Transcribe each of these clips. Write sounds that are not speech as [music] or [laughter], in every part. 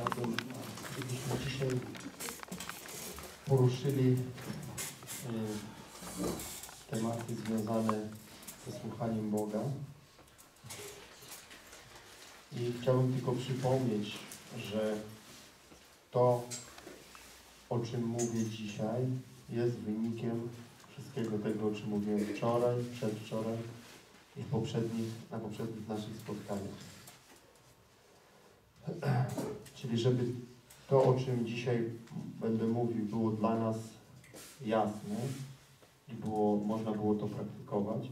chciałbym, dzisiaj poruszyli e, tematy związane ze słuchaniem Boga. I chciałbym tylko przypomnieć, że to, o czym mówię dzisiaj, jest wynikiem wszystkiego tego, o czym mówiłem wczoraj, przedwczoraj i poprzednich, na poprzednich naszych spotkaniach. [clears throat] Czyli żeby to, o czym dzisiaj będę mówił, było dla nas jasne i było, można było to praktykować,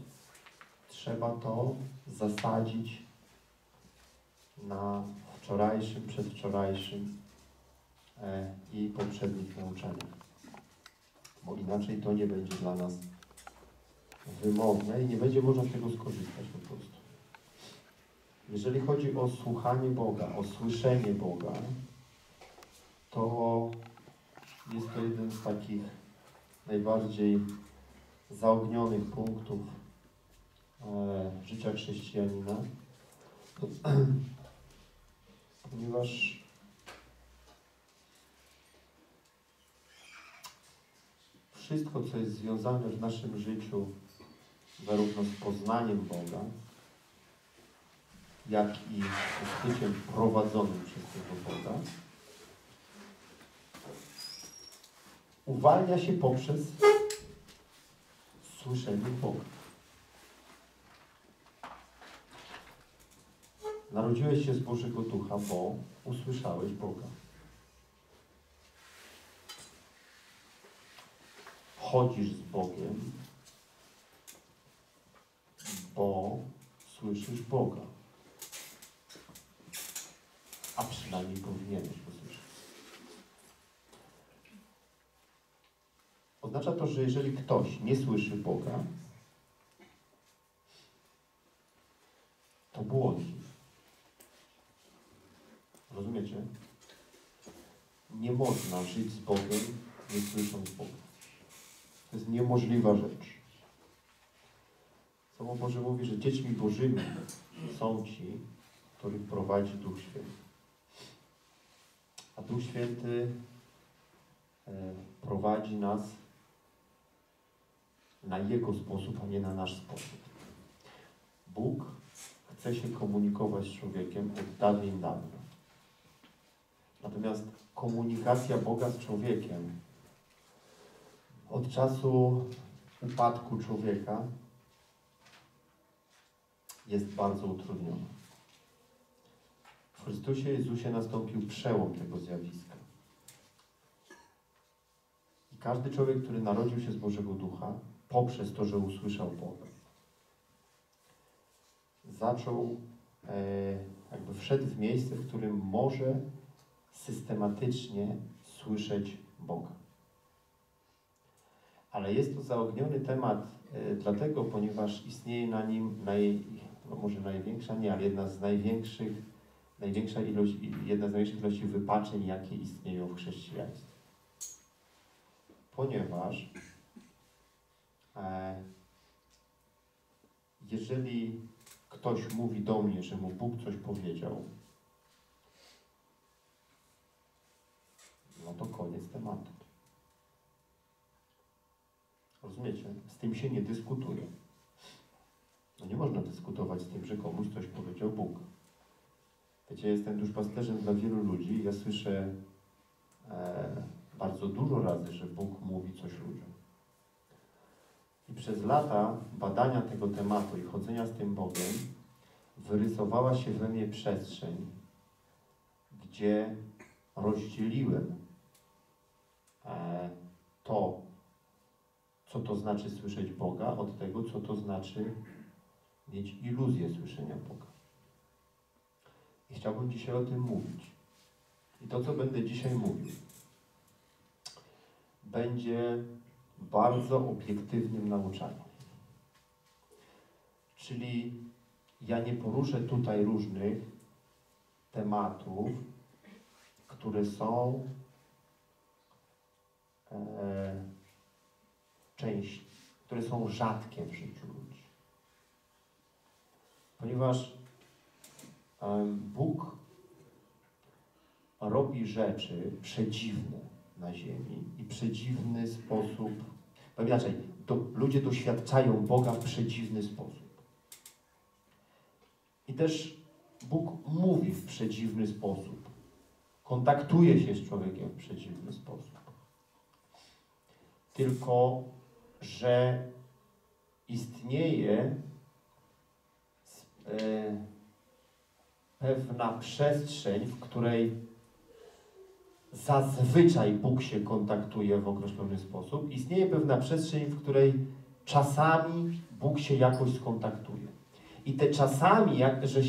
trzeba to zasadzić na wczorajszym, przedwczorajszym e, i poprzednich nauczaniach. Bo inaczej to nie będzie dla nas wymowne i nie będzie można z tego skorzystać po prostu. Jeżeli chodzi o słuchanie Boga, o słyszenie Boga, to jest to jeden z takich najbardziej zaognionych punktów e, życia chrześcijanina, [clears throat] ponieważ wszystko, co jest związane w naszym życiu, zarówno z poznaniem Boga, jak i byciem prowadzonym przez tego Boga, uwalnia się poprzez słyszenie Boga. Narodziłeś się z Bożego Ducha, bo usłyszałeś Boga. Chodzisz z Bogiem, bo słyszysz Boga. A przynajmniej powinieneś usłyszeć. Oznacza to, że jeżeli ktoś nie słyszy Boga, to błądzi. Rozumiecie? Nie można żyć z Bogiem, nie słysząc Boga. To jest niemożliwa rzecz. Słowo Boże mówi, że dziećmi Bożymi są ci, których prowadzi Duch Święty. A Duch Święty e, prowadzi nas na Jego sposób, a nie na nasz sposób. Bóg chce się komunikować z człowiekiem od dawien dawna. Natomiast komunikacja Boga z człowiekiem od czasu upadku człowieka jest bardzo utrudniona. Chrystusie Jezusie nastąpił przełom tego zjawiska. I każdy człowiek, który narodził się z Bożego Ducha, poprzez to, że usłyszał Boga, zaczął, e, jakby wszedł w miejsce, w którym może systematycznie słyszeć Boga. Ale jest to zaogniony temat e, dlatego, ponieważ istnieje na nim naj, no może największa, nie, ale jedna z największych, największa ilość, jedna z największych ilości wypaczeń, jakie istnieją w chrześcijaństwie. Ponieważ e, jeżeli ktoś mówi do mnie, że mu Bóg coś powiedział, no to koniec tematu. Rozumiecie? Z tym się nie dyskutuje. No nie można dyskutować z tym, że komuś coś powiedział Bóg. Wiecie, jestem duszpasterzem dla wielu ludzi i ja słyszę e, bardzo dużo razy, że Bóg mówi coś ludziom. I przez lata badania tego tematu i chodzenia z tym Bogiem wyrysowała się we mnie przestrzeń, gdzie rozdzieliłem e, to, co to znaczy słyszeć Boga, od tego, co to znaczy mieć iluzję słyszenia Boga. I chciałbym dzisiaj o tym mówić. I to, co będę dzisiaj mówił, będzie bardzo obiektywnym nauczaniem. Czyli ja nie poruszę tutaj różnych tematów, które są e, które są rzadkie w życiu ludzi. Ponieważ Bóg robi rzeczy przedziwne na ziemi i przedziwny sposób, no inaczej, ludzie doświadczają Boga w przedziwny sposób. I też Bóg mówi w przedziwny sposób. Kontaktuje się z człowiekiem w przedziwny sposób. Tylko, że istnieje e, pewna przestrzeń, w której zazwyczaj Bóg się kontaktuje w określony sposób. Istnieje pewna przestrzeń, w której czasami Bóg się jakoś skontaktuje. I te czasami, jak, że,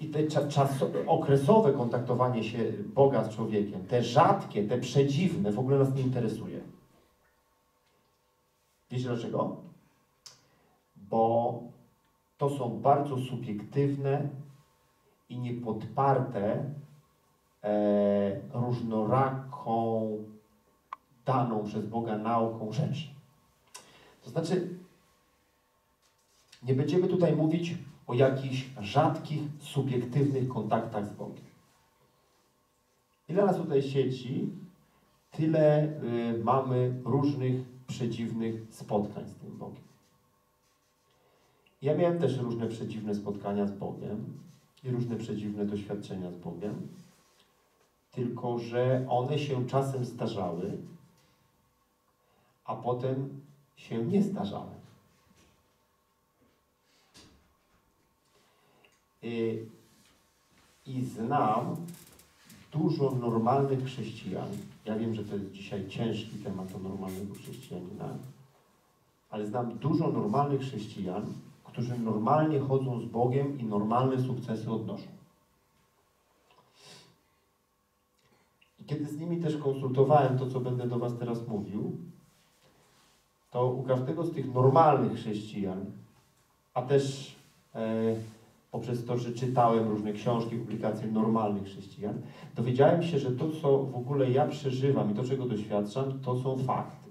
i, te czas, okresowe kontaktowanie się Boga z człowiekiem, te rzadkie, te przedziwne, w ogóle nas nie interesuje. Wiecie dlaczego? Bo to są bardzo subiektywne i niepodparte e, różnoraką daną przez Boga nauką rzeczy. To znaczy, nie będziemy tutaj mówić o jakichś rzadkich, subiektywnych kontaktach z Bogiem. Ile nas tutaj sieci, tyle y, mamy różnych przedziwnych spotkań z tym Bogiem. Ja miałem też różne przedziwne spotkania z Bogiem i różne przedziwne doświadczenia z Bogiem, tylko że one się czasem zdarzały, a potem się nie zdarzały. I, i znam dużo normalnych chrześcijan. Ja wiem, że to jest dzisiaj ciężki temat o normalnego chrześcijanina, ale znam dużo normalnych chrześcijan, którzy normalnie chodzą z Bogiem i normalne sukcesy odnoszą. I kiedy z nimi też konsultowałem to, co będę do Was teraz mówił, to u każdego z tych normalnych chrześcijan, a też e, poprzez to, że czytałem różne książki, publikacje normalnych chrześcijan, dowiedziałem się, że to, co w ogóle ja przeżywam i to, czego doświadczam, to są fakty.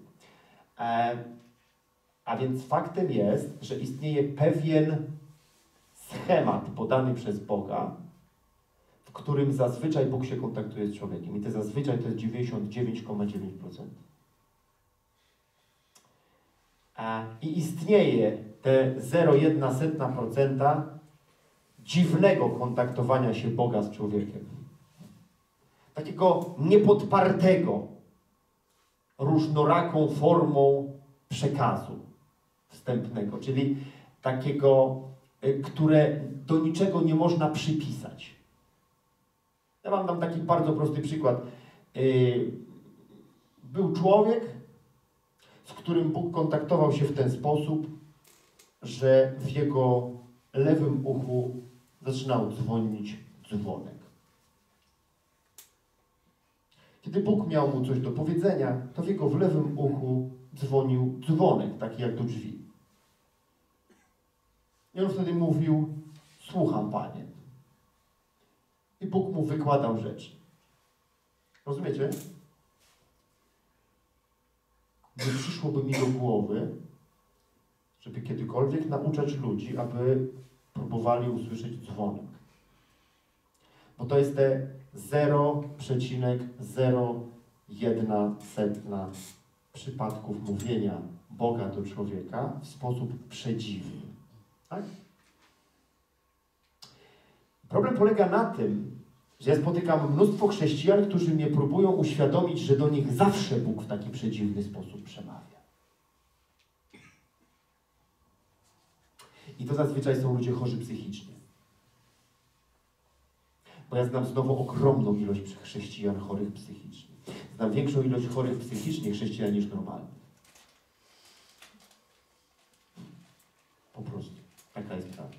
E, a więc faktem jest, że istnieje pewien schemat podany przez Boga, w którym zazwyczaj Bóg się kontaktuje z człowiekiem. I te zazwyczaj to jest 99,9%. I istnieje te 0,1% dziwnego kontaktowania się Boga z człowiekiem. Takiego niepodpartego różnoraką formą przekazu wstępnego, czyli takiego, y, które do niczego nie można przypisać. Ja wam dam taki bardzo prosty przykład. Y, był człowiek, z którym Bóg kontaktował się w ten sposób, że w jego lewym uchu zaczynał dzwonić dzwonek. Kiedy Bóg miał mu coś do powiedzenia, to w jego w lewym uchu dzwonił dzwonek, taki jak do drzwi. I on wtedy mówił, słucham Panie. I Bóg mu wykładał rzeczy. Rozumiecie? Nie przyszłoby mi do głowy, żeby kiedykolwiek nauczać ludzi, aby próbowali usłyszeć dzwonek. Bo to jest te 0,01 przypadków mówienia Boga do człowieka w sposób przedziwny. Tak? Problem polega na tym, że ja spotykam mnóstwo chrześcijan, którzy mnie próbują uświadomić, że do nich zawsze Bóg w taki przedziwny sposób przemawia. I to zazwyczaj są ludzie chorzy psychicznie. Bo ja znam znowu ogromną ilość chrześcijan chorych psychicznie. Znam większą ilość chorych psychicznie chrześcijan niż normalnych. Po prostu. Taka jest prawda.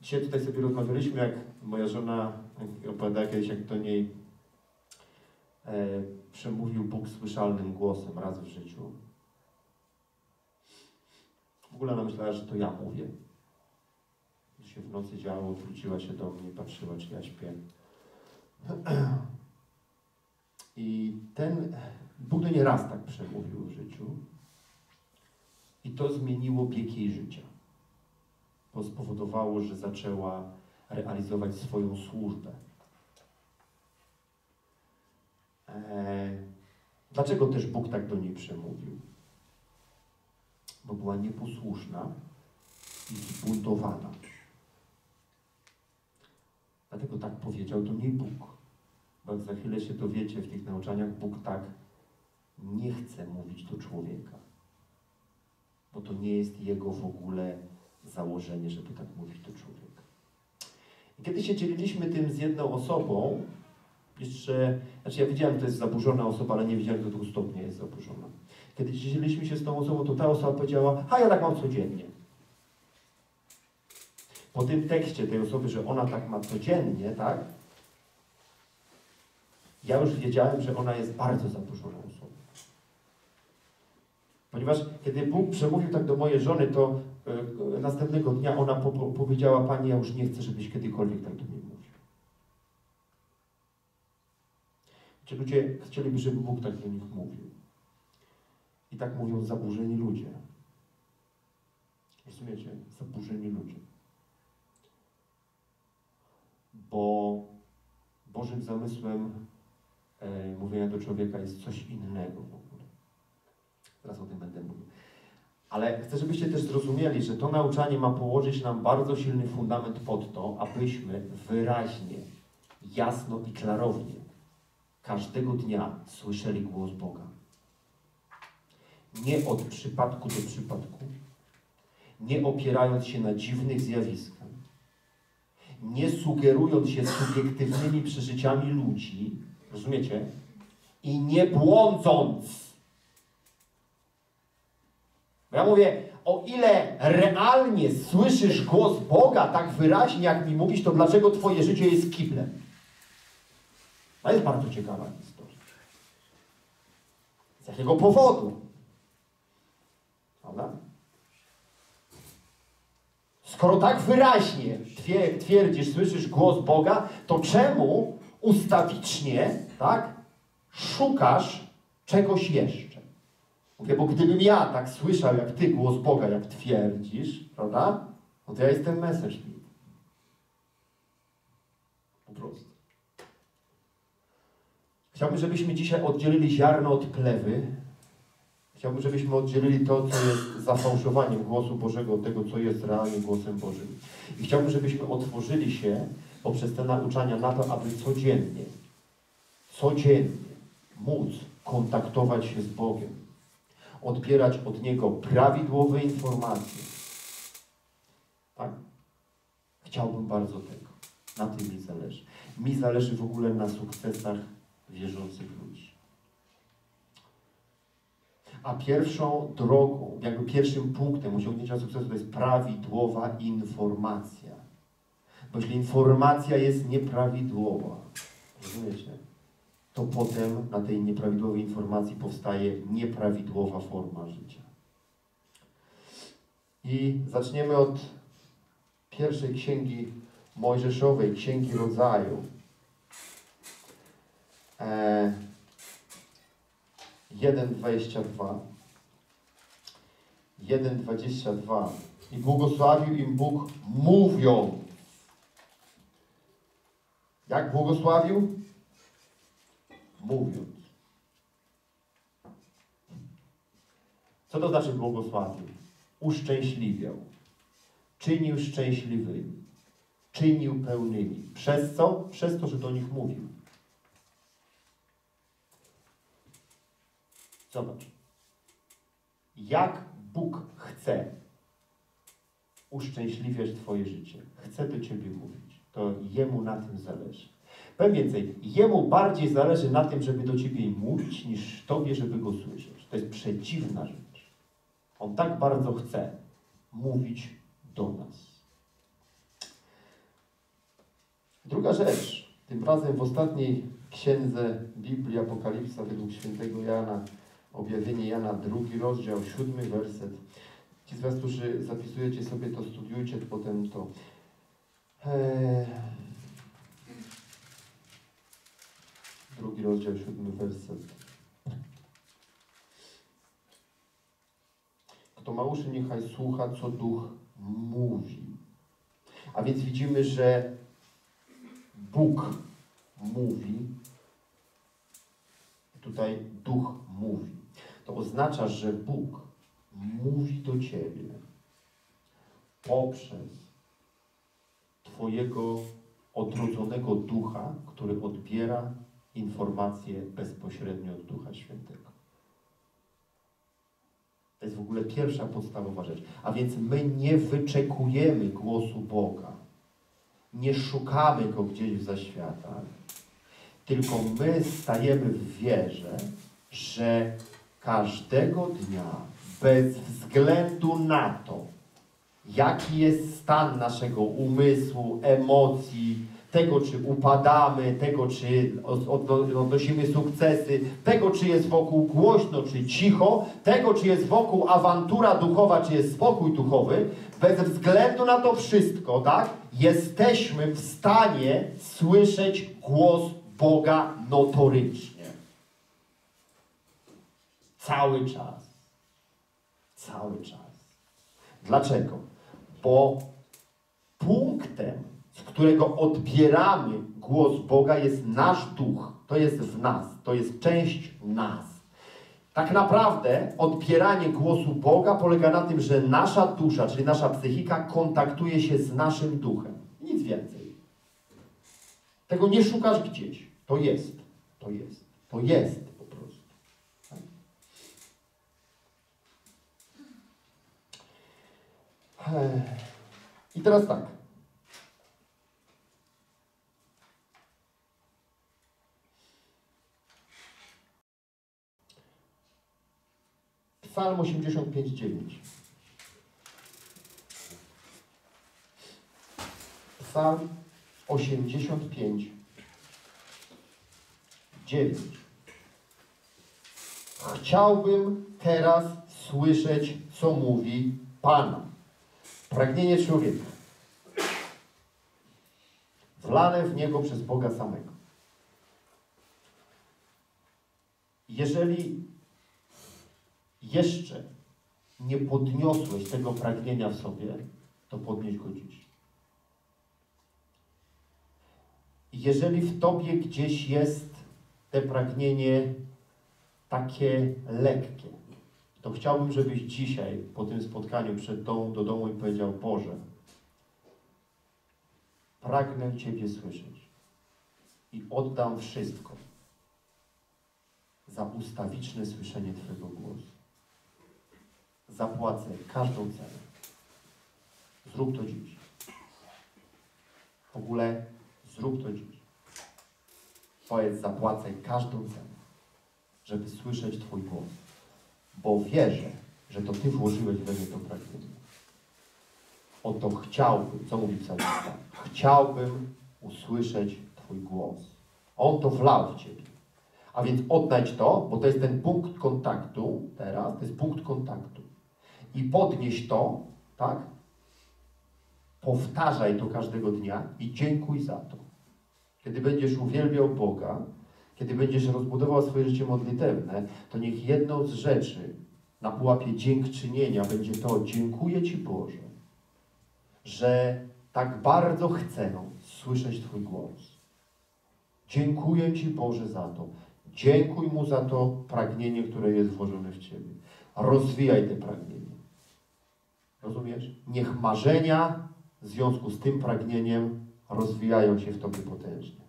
Dzisiaj tutaj sobie rozmawialiśmy, jak moja żona opowiadała kiedyś, jak do niej e, przemówił Bóg słyszalnym głosem raz w życiu. W ogóle ona myślała, że to ja mówię. Gdy się w nocy działo, odwróciła się do mnie, patrzyła, czy ja śpię. [clears throat] I ten Bóg do niej raz tak przemówił w życiu. I to zmieniło bieg jej życia. bo spowodowało, że zaczęła realizować swoją służbę. Eee, dlaczego też Bóg tak do niej przemówił? Bo była nieposłuszna i zbuntowana. Dlatego tak powiedział do niej Bóg. Bo za chwilę się dowiecie w tych nauczaniach, Bóg tak nie chce mówić do człowieka. Bo to nie jest jego w ogóle założenie, żeby tak mówić do człowieka. I kiedy się dzieliliśmy tym z jedną osobą, jeszcze, znaczy ja wiedziałem, że to jest zaburzona osoba, ale nie wiedziałem, do tego stopnia jest zaburzona. Kiedy dzieliliśmy się z tą osobą, to ta osoba powiedziała, a ja tak mam codziennie. Po tym tekście tej osoby, że ona tak ma codziennie, tak? Ja już wiedziałem, że ona jest bardzo zaburzoną osobą. Ponieważ kiedy Bóg przemówił tak do mojej żony, to y, następnego dnia ona po, po, powiedziała, Pani, ja już nie chcę, żebyś kiedykolwiek tak do mnie mówił. Ci ludzie chcieliby, żeby Bóg tak do nich mówił. I tak mówią zaburzeni ludzie. Rozumiecie? Zaburzeni ludzie. Bo Bożym zamysłem e, mówienia do człowieka jest coś innego. Teraz o tym będę mówił. Ale chcę, żebyście też zrozumieli, że to nauczanie ma położyć nam bardzo silny fundament pod to, abyśmy wyraźnie, jasno i klarownie każdego dnia słyszeli głos Boga. Nie od przypadku do przypadku, nie opierając się na dziwnych zjawiskach, nie sugerując się subiektywnymi przeżyciami ludzi, rozumiecie? I nie błądząc. Ja mówię, o ile realnie słyszysz głos Boga tak wyraźnie, jak mi mówisz, to dlaczego Twoje życie jest kiblem? To jest bardzo ciekawa historia. Z jakiego powodu? Prawda? Skoro tak wyraźnie twierdzisz, słyszysz głos Boga, to czemu ustawicznie, tak, szukasz czegoś jeszcze? Mówię, bo gdybym ja tak słyszał jak Ty głos Boga, jak twierdzisz, prawda, no to ja jestem Messerschmitt. Po prostu. Chciałbym, żebyśmy dzisiaj oddzielili ziarno od plewy. Chciałbym, żebyśmy oddzielili to, co jest zafałszowaniem głosu Bożego od tego, co jest realnie głosem Bożym. I chciałbym, żebyśmy otworzyli się poprzez te nauczania na to, aby codziennie, codziennie móc kontaktować się z Bogiem. Odbierać od Niego prawidłowe informacje. Tak? Chciałbym bardzo tego. Na tym mi zależy. Mi zależy w ogóle na sukcesach wierzących ludzi. A pierwszą drogą, jakby pierwszym punktem osiągnięcia sukcesu to jest prawidłowa informacja. Bo jeśli informacja jest nieprawidłowa, rozumiecie, to potem na tej nieprawidłowej informacji powstaje nieprawidłowa forma życia. I zaczniemy od pierwszej księgi Mojżeszowej, Księgi Rodzaju. 1,22 1,22 I błogosławił im Bóg mówiąc. Jak błogosławił? Mówiąc. Co to znaczy błogosławił? Uszczęśliwiał. Czynił szczęśliwymi. Czynił pełnymi. Przez co? Przez to, że do nich mówił. Zobacz. Jak Bóg chce uszczęśliwiać Twoje życie, chce do Ciebie mówić, to Jemu na tym zależy. Powiem więcej, Jemu bardziej zależy na tym, żeby do Ciebie mówić, niż Tobie, żeby Go słyszeć. To jest przedziwna rzecz. On tak bardzo chce mówić do nas. Druga rzecz, tym razem w ostatniej księdze Biblii Apokalipsa według świętego Jana, Objawienie Jana, drugi rozdział, siódmy werset. Ci z Was, którzy zapisujecie sobie to, studiujcie potem to. Eee... Drugi rozdział, siódmy werset. Kto ma uszy, niechaj słucha, co Duch mówi. A więc widzimy, że Bóg mówi tutaj duch mówi. To oznacza, że Bóg mówi do ciebie poprzez Twojego odrodzonego ducha, który odbiera informacje bezpośrednio od Ducha Świętego. To jest w ogóle pierwsza podstawowa rzecz. A więc my nie wyczekujemy głosu Boga. Nie szukamy Go gdzieś w zaświatach. Tylko my stajemy w wierze, że każdego dnia, bez względu na to, jaki jest stan naszego umysłu, emocji, tego, czy upadamy, tego, czy odnosimy sukcesy, tego, czy jest wokół głośno, czy cicho, tego, czy jest wokół awantura duchowa, czy jest spokój duchowy, bez względu na to wszystko, tak, jesteśmy w stanie słyszeć głos Boga notorycznie. Cały czas. Cały czas. Dlaczego? Bo punktem z którego odbieramy głos Boga, jest nasz duch. To jest w nas, to jest część nas. Tak naprawdę odbieranie głosu Boga polega na tym, że nasza dusza, czyli nasza psychika, kontaktuje się z naszym duchem. Nic więcej. Tego nie szukasz gdzieś. To jest. To jest. To jest po prostu. I teraz tak. Psalm 85:9. Psalm 85, 9. Chciałbym teraz słyszeć, co mówi Pana. Pragnienie człowieka. Wlane w niego przez Boga samego. Jeżeli jeszcze nie podniosłeś tego pragnienia w sobie, to podnieś go dziś. Jeżeli w tobie gdzieś jest te pragnienie takie lekkie, to chciałbym, żebyś dzisiaj po tym spotkaniu przed domu do domu i powiedział: Boże, pragnę Ciebie słyszeć i oddam wszystko za ustawiczne słyszenie Twojego głosu zapłacę każdą cenę. Zrób to dziś. W ogóle zrób to dziś. Powiedz, zapłacę każdą cenę, żeby słyszeć Twój głos. Bo wierzę, że to Ty włożyłeś we mnie to pragnienie. Oto chciałbym, co mówi psalmista, chciałbym usłyszeć Twój głos. On to wlał w Ciebie. A więc oddać to, bo to jest ten punkt kontaktu teraz, to jest punkt kontaktu i podnieś to, tak? Powtarzaj to każdego dnia i dziękuj za to. Kiedy będziesz uwielbiał Boga, kiedy będziesz rozbudował swoje życie modlitewne, to niech jedną z rzeczy na pułapie dziękczynienia będzie to, dziękuję Ci Boże, że tak bardzo chcę słyszeć Twój głos. Dziękuję Ci Boże za to. Dziękuj Mu za to pragnienie, które jest włożone w Ciebie. Rozwijaj te pragnienie. Rozumiesz? Niech marzenia w związku z tym pragnieniem rozwijają się w Tobie potężnie.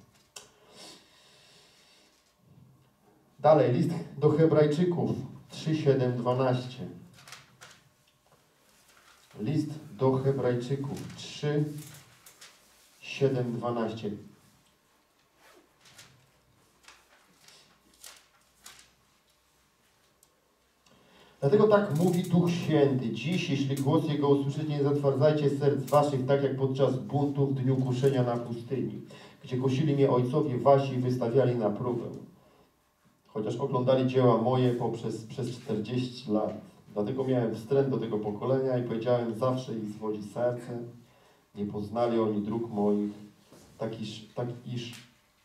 Dalej, list do Hebrajczyków 3, 7, 12. List do Hebrajczyków 3, 7, 12. Dlatego tak mówi Duch Święty. Dziś, jeśli głos Jego usłyszycie, nie zatwardzajcie serc waszych, tak jak podczas buntu w dniu kuszenia na pustyni, gdzie kusili mnie ojcowie wasi i wystawiali na próbę. Chociaż oglądali dzieła moje poprzez przez 40 lat. Dlatego miałem wstręt do tego pokolenia i powiedziałem, zawsze ich zwodzi serce. Nie poznali oni dróg moich, tak iż, tak iż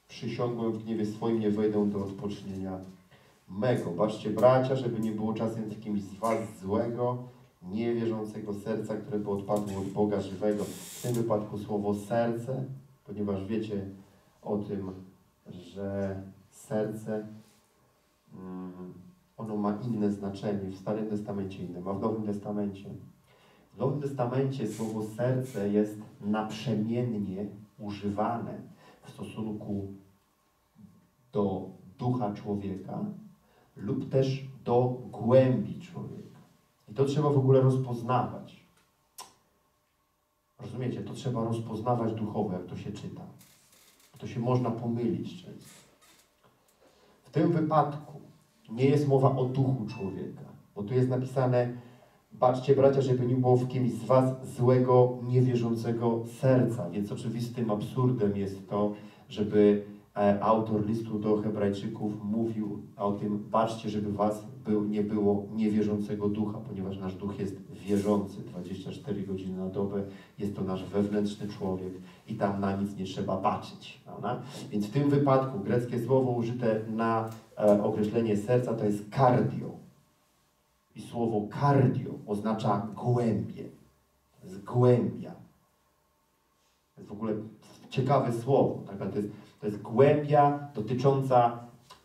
przysiągłem w gniewie swoim, nie wejdę do odpocznienia mego. Baczcie bracia, żeby nie było czasem z kimś z was złego, niewierzącego serca, które by odpadło od Boga żywego. W tym wypadku słowo serce, ponieważ wiecie o tym, że serce mm, ono ma inne znaczenie, w Starym Testamencie inne, a w Nowym Testamencie. W Nowym Testamencie słowo serce jest naprzemiennie używane w stosunku do ducha człowieka lub też do głębi człowieka. I to trzeba w ogóle rozpoznawać. Rozumiecie? To trzeba rozpoznawać duchowo, jak to się czyta. To się można pomylić często. W tym wypadku nie jest mowa o duchu człowieka, bo tu jest napisane Baczcie, bracia, żeby nie było w kimś z was złego, niewierzącego serca. Więc oczywistym absurdem jest to, żeby autor listu do Hebrajczyków mówił o tym, baczcie, żeby was był, nie było niewierzącego ducha, ponieważ nasz duch jest wierzący 24 godziny na dobę, jest to nasz wewnętrzny człowiek i tam na nic nie trzeba baczyć. Prawda? Więc w tym wypadku greckie słowo użyte na e, określenie serca to jest cardio. I słowo cardio oznacza głębie. To jest głębia. To jest w ogóle ciekawe słowo. Tak? To jest to jest głębia dotycząca,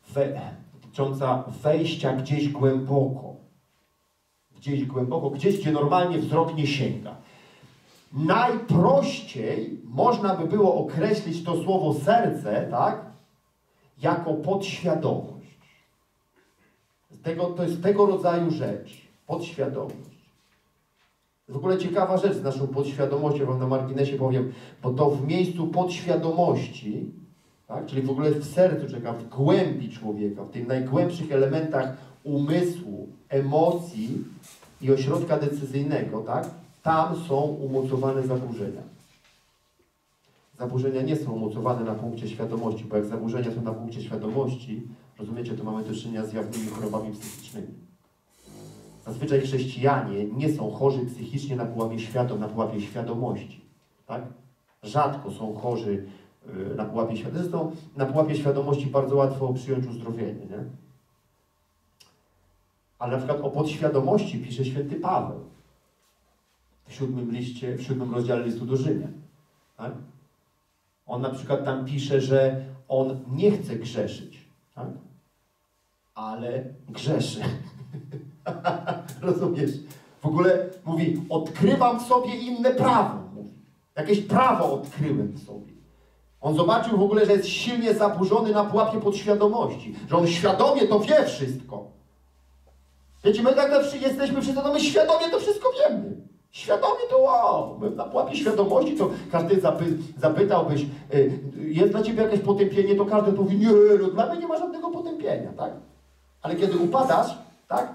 we, dotycząca wejścia gdzieś głęboko. Gdzieś głęboko, gdzieś, gdzie normalnie wzrok nie sięga. Najprościej można by było określić to słowo serce, tak, jako podświadomość. Tego, to jest tego rodzaju rzecz. Podświadomość. W ogóle ciekawa rzecz z naszą podświadomością, wam na marginesie powiem, bo to w miejscu podświadomości tak? Czyli w ogóle w sercu czeka, w głębi człowieka, w tych najgłębszych elementach umysłu, emocji i ośrodka decyzyjnego, tak? Tam są umocowane zaburzenia. Zaburzenia nie są umocowane na punkcie świadomości, bo jak zaburzenia są na punkcie świadomości, rozumiecie, to mamy do czynienia z jawnymi chorobami psychicznymi. Zazwyczaj chrześcijanie nie są chorzy psychicznie na pułapie świadom, na pułapie świadomości. Tak? Rzadko są chorzy na pułapie świadomości. Zresztą na pułapie świadomości bardzo łatwo przyjąć uzdrowienie, nie? Ale na przykład o podświadomości pisze święty Paweł w siódmym liście, w siódmym rozdziale listu do Rzymian. Tak? On na przykład tam pisze, że on nie chce grzeszyć, tak? ale grzeszy. [laughs] Rozumiesz? W ogóle mówi, odkrywam w sobie inne prawo. Jakieś prawo odkryłem w sobie. On zobaczył w ogóle, że jest silnie zaburzony na pułapie podświadomości, że on świadomie to wie wszystko. Wiecie, my tak jesteśmy wszyscy, no my świadomie to wszystko wiemy. Świadomie to wow, na pułapie świadomości to każdy zapy, zapytałbyś, y, jest dla ciebie jakieś potępienie, to każdy mówi, nie, no, dla mnie nie ma żadnego potępienia, tak? Ale kiedy upadasz, tak?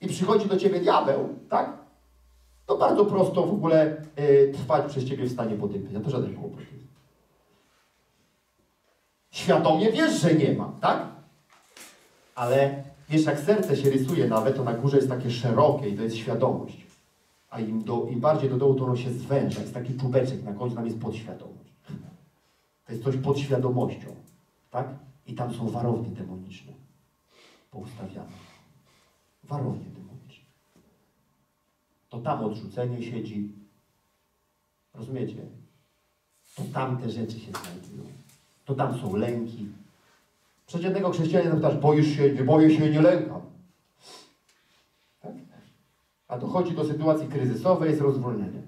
I przychodzi do ciebie diabeł, tak? To bardzo prosto w ogóle y, trwać przez ciebie w stanie potępienia, to żaden kłopot. Świadomie wiesz, że nie ma, tak? Ale wiesz, jak serce się rysuje nawet, to na górze jest takie szerokie i to jest świadomość. A im, do, im bardziej do dołu, to ono się zwęża. Jest taki czubeczek, na końcu tam jest podświadomość. To jest coś pod świadomością, tak? I tam są warownie demoniczne poustawiane. Warownie demoniczne. To tam odrzucenie siedzi. Rozumiecie? To tam te rzeczy się znajdują to tam są lęki. Przeciętnego chrześcijanina zapytasz, boisz się, nie boję się, nie lękam. Tak? A dochodzi do sytuacji kryzysowej, jest rozwolnienie.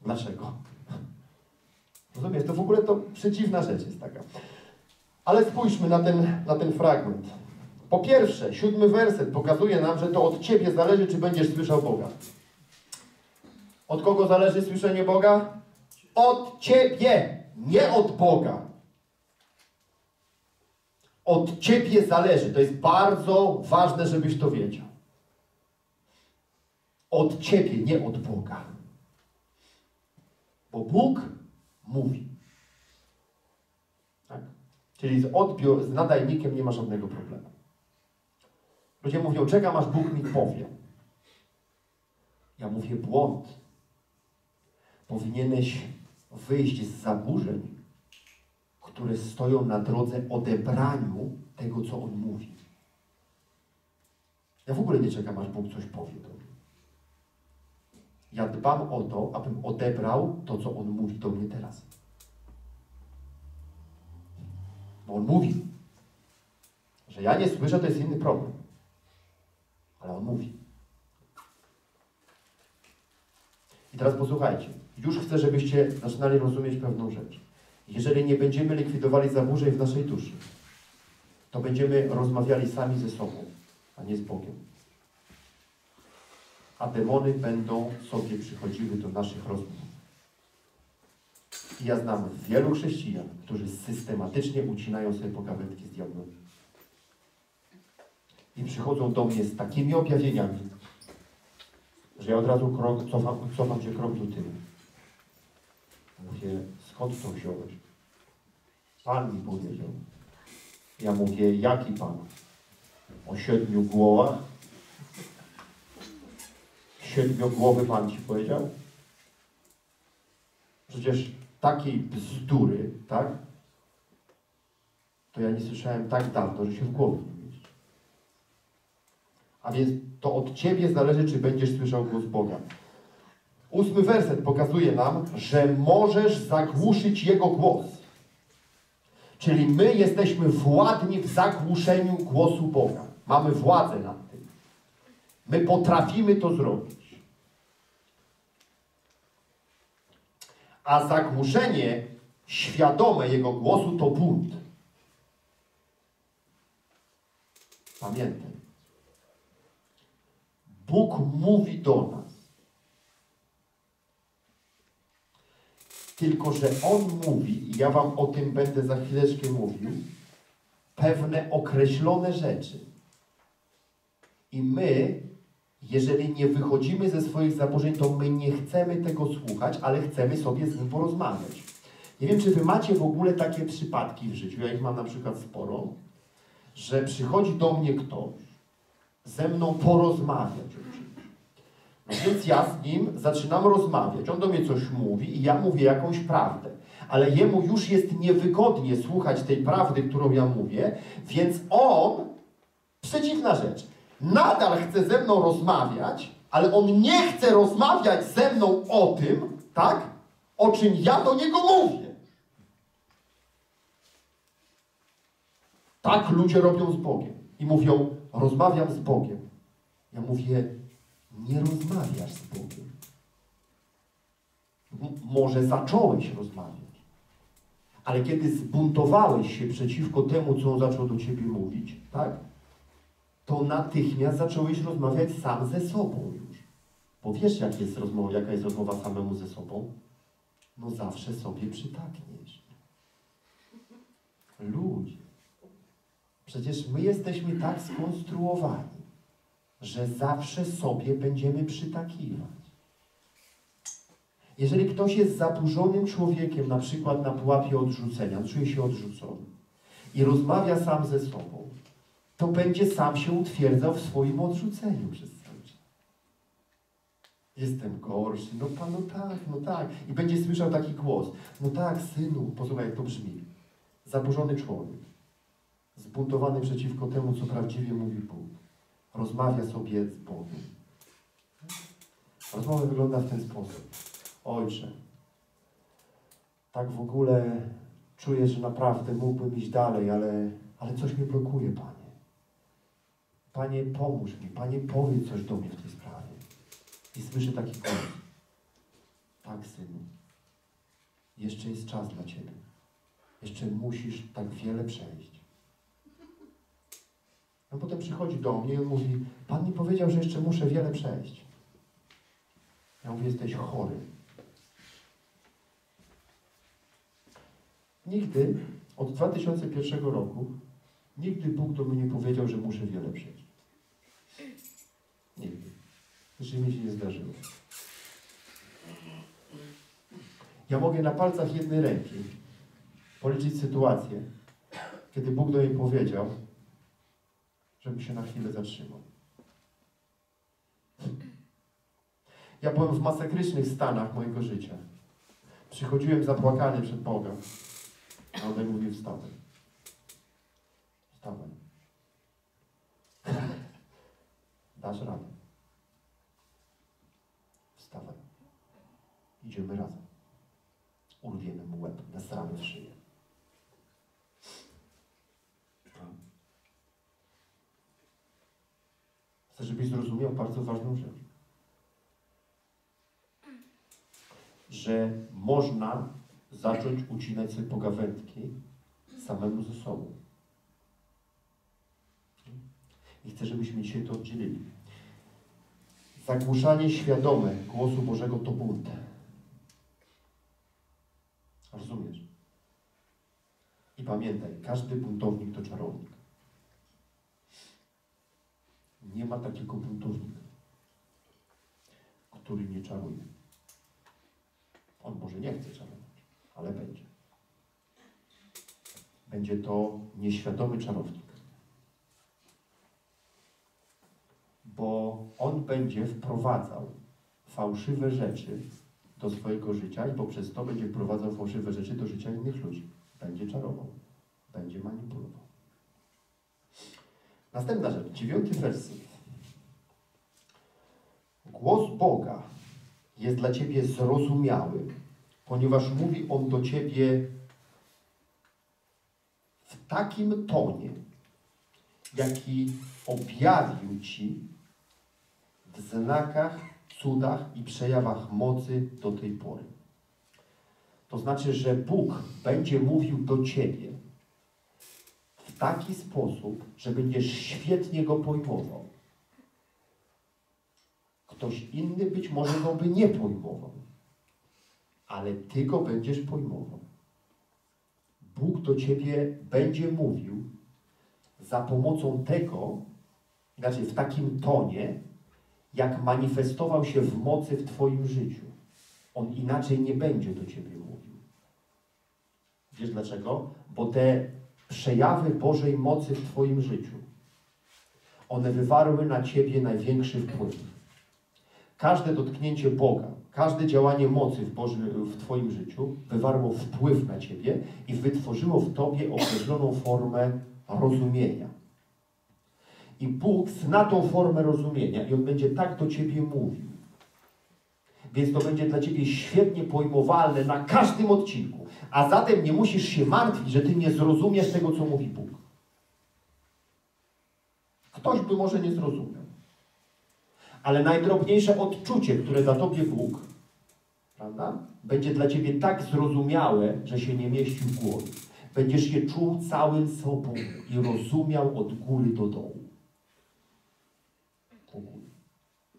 Dlaczego? Rozumiesz, to w ogóle to przeciwna rzecz jest taka. Ale spójrzmy na ten, na ten fragment. Po pierwsze, siódmy werset pokazuje nam, że to od Ciebie zależy, czy będziesz słyszał Boga. Od kogo zależy słyszenie Boga? Od Ciebie, nie od Boga. Od Ciebie zależy. To jest bardzo ważne, żebyś to wiedział. Od Ciebie, nie od Boga. Bo Bóg mówi. Tak? Czyli z, odbiór, z nadajnikiem nie ma żadnego problemu. Ludzie mówią, czekam aż Bóg mi powie. Ja mówię, błąd. Powinieneś wyjść z zaburzeń, które stoją na drodze odebraniu tego, co On mówi. Ja w ogóle nie czekam, aż Bóg coś powie do mnie. Ja dbam o to, abym odebrał to, co On mówi do mnie teraz. Bo on mówi. Że ja nie słyszę, to jest inny problem. Ale on mówi. I teraz posłuchajcie. Już chcę, żebyście zaczynali rozumieć pewną rzecz. Jeżeli nie będziemy likwidowali zaburzeń w naszej duszy, to będziemy rozmawiali sami ze sobą, a nie z Bogiem. A demony będą sobie przychodziły do naszych rozmów. I ja znam wielu chrześcijan, którzy systematycznie ucinają sobie pogawędki z diabłem. I przychodzą do mnie z takimi objawieniami, że ja od razu krok, cofam, cofam się krok do tyłu. Mówię, skąd to wziąłeś? Pan mi powiedział. Ja mówię, jaki Pan? O siedmiu głowach? Siedmiogłowy Pan Ci powiedział? Przecież takiej bzdury, tak? To ja nie słyszałem tak dawno, że się w głowie nie mieści. A więc to od Ciebie zależy, czy będziesz słyszał głos Boga. Ósmy werset pokazuje nam, że możesz zagłuszyć Jego głos. Czyli my jesteśmy władni w zagłuszeniu głosu Boga. Mamy władzę nad tym. My potrafimy to zrobić. A zagłuszenie świadome Jego głosu to bunt. Pamiętaj. Bóg mówi do nas. Tylko, że On mówi, i ja Wam o tym będę za chwileczkę mówił, pewne określone rzeczy. I my, jeżeli nie wychodzimy ze swoich zaburzeń, to my nie chcemy tego słuchać, ale chcemy sobie z Nim porozmawiać. Nie wiem, czy Wy macie w ogóle takie przypadki w życiu, ja ich mam na przykład sporo, że przychodzi do mnie ktoś, ze mną porozmawiać więc ja z nim zaczynam rozmawiać. On do mnie coś mówi i ja mówię jakąś prawdę. Ale jemu już jest niewygodnie słuchać tej prawdy, którą ja mówię, więc on, przeciwna rzecz, nadal chce ze mną rozmawiać, ale on nie chce rozmawiać ze mną o tym, tak, o czym ja do niego mówię. Tak ludzie robią z Bogiem. I mówią, rozmawiam z Bogiem. Ja mówię, nie rozmawiasz z Bogiem. Może zacząłeś rozmawiać, ale kiedy zbuntowałeś się przeciwko temu, co on zaczął do ciebie mówić, tak? To natychmiast zacząłeś rozmawiać sam ze sobą już. Bo wiesz, jak jest rozmowa, jaka jest rozmowa samemu ze sobą? No zawsze sobie przytakniesz. Ludzie. Przecież my jesteśmy tak skonstruowani, że zawsze sobie będziemy przytakiwać. Jeżeli ktoś jest zaburzonym człowiekiem, na przykład na pułapie odrzucenia, czuje się odrzucony i rozmawia sam ze sobą, to będzie sam się utwierdzał w swoim odrzuceniu przez cały czas. Jestem gorszy, no pan, no tak, no tak. I będzie słyszał taki głos. No tak, synu, posłuchaj, jak to brzmi. Zaburzony człowiek, zbuntowany przeciwko temu, co prawdziwie mówi Bóg rozmawia sobie z Bogiem. Rozmowa wygląda w ten sposób. Ojcze, tak w ogóle czuję, że naprawdę mógłbym iść dalej, ale, ale coś mnie blokuje, Panie. Panie, pomóż mi. Panie, powiedz coś do mnie w tej sprawie. I słyszę taki głos. Tak, synu. Jeszcze jest czas dla Ciebie. Jeszcze musisz tak wiele przejść. A potem przychodzi do mnie i on mówi, Pan mi powiedział, że jeszcze muszę wiele przejść. Ja mówię, jesteś chory. Nigdy, od 2001 roku, nigdy Bóg do mnie nie powiedział, że muszę wiele przejść. Nigdy. Jeszcze mi się nie zdarzyło. Ja mogę na palcach jednej ręki policzyć sytuację, kiedy Bóg do niej powiedział, żebym się na chwilę zatrzymał. Ja byłem w masakrycznych stanach mojego życia. Przychodziłem zapłakany przed Bogiem. A on mówił, wstawaj. Wstawaj. [laughs] Dasz radę. Wstawaj. Idziemy razem. Urwiemy mu łeb, nasramy w szyję. Chcę, żebyś zrozumiał bardzo ważną rzecz. Że można zacząć ucinać sobie pogawędki samemu ze sobą. I chcę, żebyśmy dzisiaj to oddzielili. Zagłuszanie świadome głosu Bożego to bunt. Rozumiesz? I pamiętaj, każdy buntownik to czarownik. Nie ma takiego buntownika, który nie czaruje. On może nie chce czarować, ale będzie. Będzie to nieświadomy czarownik. Bo on będzie wprowadzał fałszywe rzeczy do swojego życia i poprzez to będzie wprowadzał fałszywe rzeczy do życia innych ludzi. Będzie czarował, będzie manipulował. Następna rzecz, dziewiąty werset. Głos Boga jest dla Ciebie zrozumiały, ponieważ mówi On do Ciebie w takim tonie, jaki objawił Ci w znakach, cudach i przejawach mocy do tej pory. To znaczy, że Bóg będzie mówił do Ciebie w taki sposób, że będziesz świetnie go pojmował. Ktoś inny być może go by nie pojmował, ale Ty go będziesz pojmował. Bóg do Ciebie będzie mówił za pomocą tego, znaczy w takim tonie, jak manifestował się w mocy w Twoim życiu. On inaczej nie będzie do Ciebie mówił. Wiesz dlaczego? Bo te przejawy Bożej mocy w Twoim życiu, one wywarły na Ciebie największy wpływ. Każde dotknięcie Boga, każde działanie mocy w, Boży, w Twoim życiu wywarło wpływ na Ciebie i wytworzyło w Tobie określoną formę rozumienia. I Bóg zna tą formę rozumienia i On będzie tak do Ciebie mówił. Więc to będzie dla Ciebie świetnie pojmowalne na każdym odcinku. A zatem nie musisz się martwić, że Ty nie zrozumiesz tego, co mówi Bóg. Ktoś by może nie zrozumiał. Ale najdrobniejsze odczucie, które da Tobie Bóg, prawda, będzie dla Ciebie tak zrozumiałe, że się nie mieści w głowie. Będziesz je czuł całym sobą i rozumiał od góry do dołu.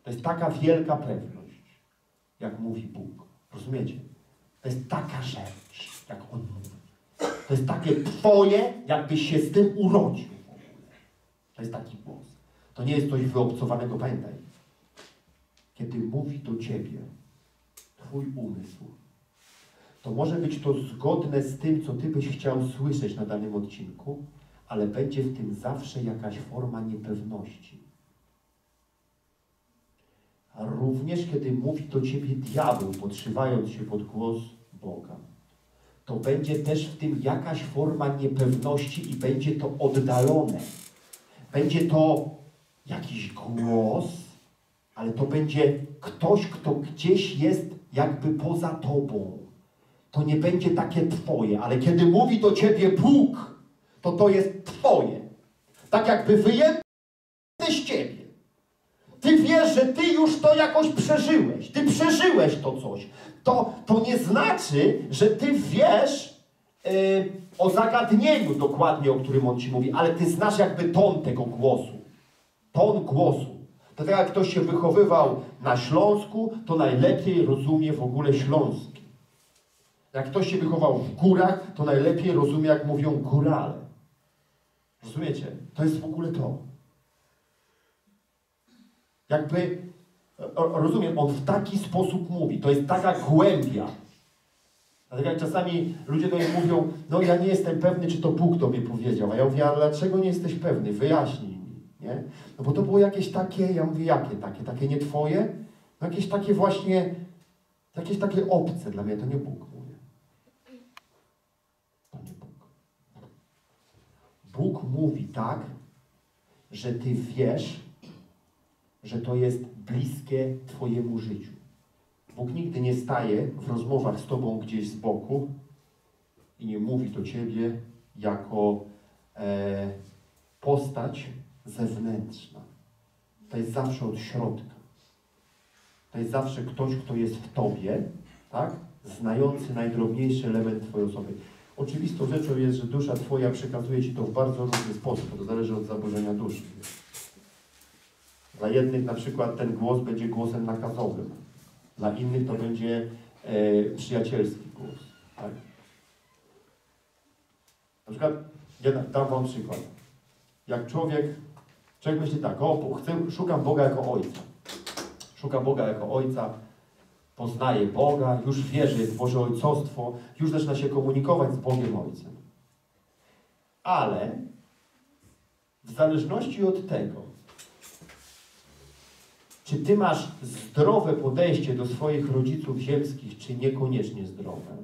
To jest taka wielka pewność, jak mówi Bóg. Rozumiecie? To jest taka rzecz, jak On mówi. To jest takie Twoje, jakbyś się z tym urodził. To jest taki głos. To nie jest coś wyobcowanego, pamiętaj. Kiedy mówi do Ciebie Twój umysł, to może być to zgodne z tym, co Ty byś chciał słyszeć na danym odcinku, ale będzie w tym zawsze jakaś forma niepewności. A również kiedy mówi do Ciebie diabeł, podszywając się pod głos Boga, to będzie też w tym jakaś forma niepewności i będzie to oddalone. Będzie to jakiś głos, ale to będzie ktoś, kto gdzieś jest jakby poza Tobą. To nie będzie takie Twoje, ale kiedy mówi do Ciebie Bóg, to to jest Twoje. Tak jakby wyjęte z Ciebie. Ty wiesz, że Ty już to jakoś przeżyłeś. Ty przeżyłeś to coś. To, to nie znaczy, że Ty wiesz yy, o zagadnieniu dokładnie, o którym On Ci mówi, ale Ty znasz jakby ton tego głosu. Ton głosu. To tak jak ktoś się wychowywał na Śląsku, to najlepiej rozumie w ogóle śląski. Jak ktoś się wychował w górach, to najlepiej rozumie, jak mówią górale. Rozumiecie? To jest w ogóle to. Jakby, rozumiem, on w taki sposób mówi. To jest taka głębia. Dlatego jak czasami ludzie do mnie mówią, no ja nie jestem pewny, czy to Bóg to mnie powiedział. A ja mówię, a dlaczego nie jesteś pewny? Wyjaśnij. Nie? No bo to było jakieś takie, ja mówię, jakie takie? Takie nie twoje? No jakieś takie właśnie, jakieś takie obce dla mnie. To nie Bóg, mówię. To nie Bóg. Bóg mówi tak, że ty wiesz, że to jest bliskie Twojemu życiu. Bóg nigdy nie staje w rozmowach z Tobą gdzieś z boku i nie mówi do Ciebie jako e, postać zewnętrzna. to jest zawsze od środka. To jest zawsze ktoś, kto jest w Tobie, tak? Znający najdrobniejszy element Twojej osoby. Oczywistą rzeczą jest, że dusza Twoja przekazuje Ci to w bardzo różny sposób. To zależy od zaburzenia duszy. Dla jednych na przykład ten głos będzie głosem nakazowym. Dla innych to będzie e, przyjacielski głos. Tak? Na przykład, ja dam Wam przykład. Jak człowiek, człowiek myśli tak, o, chcę, szukam Boga jako Ojca. Szuka Boga jako Ojca, poznaje Boga, już wie, że jest Boże Ojcostwo, już zaczyna się komunikować z Bogiem Ojcem. Ale w zależności od tego, czy ty masz zdrowe podejście do swoich rodziców ziemskich, czy niekoniecznie zdrowe,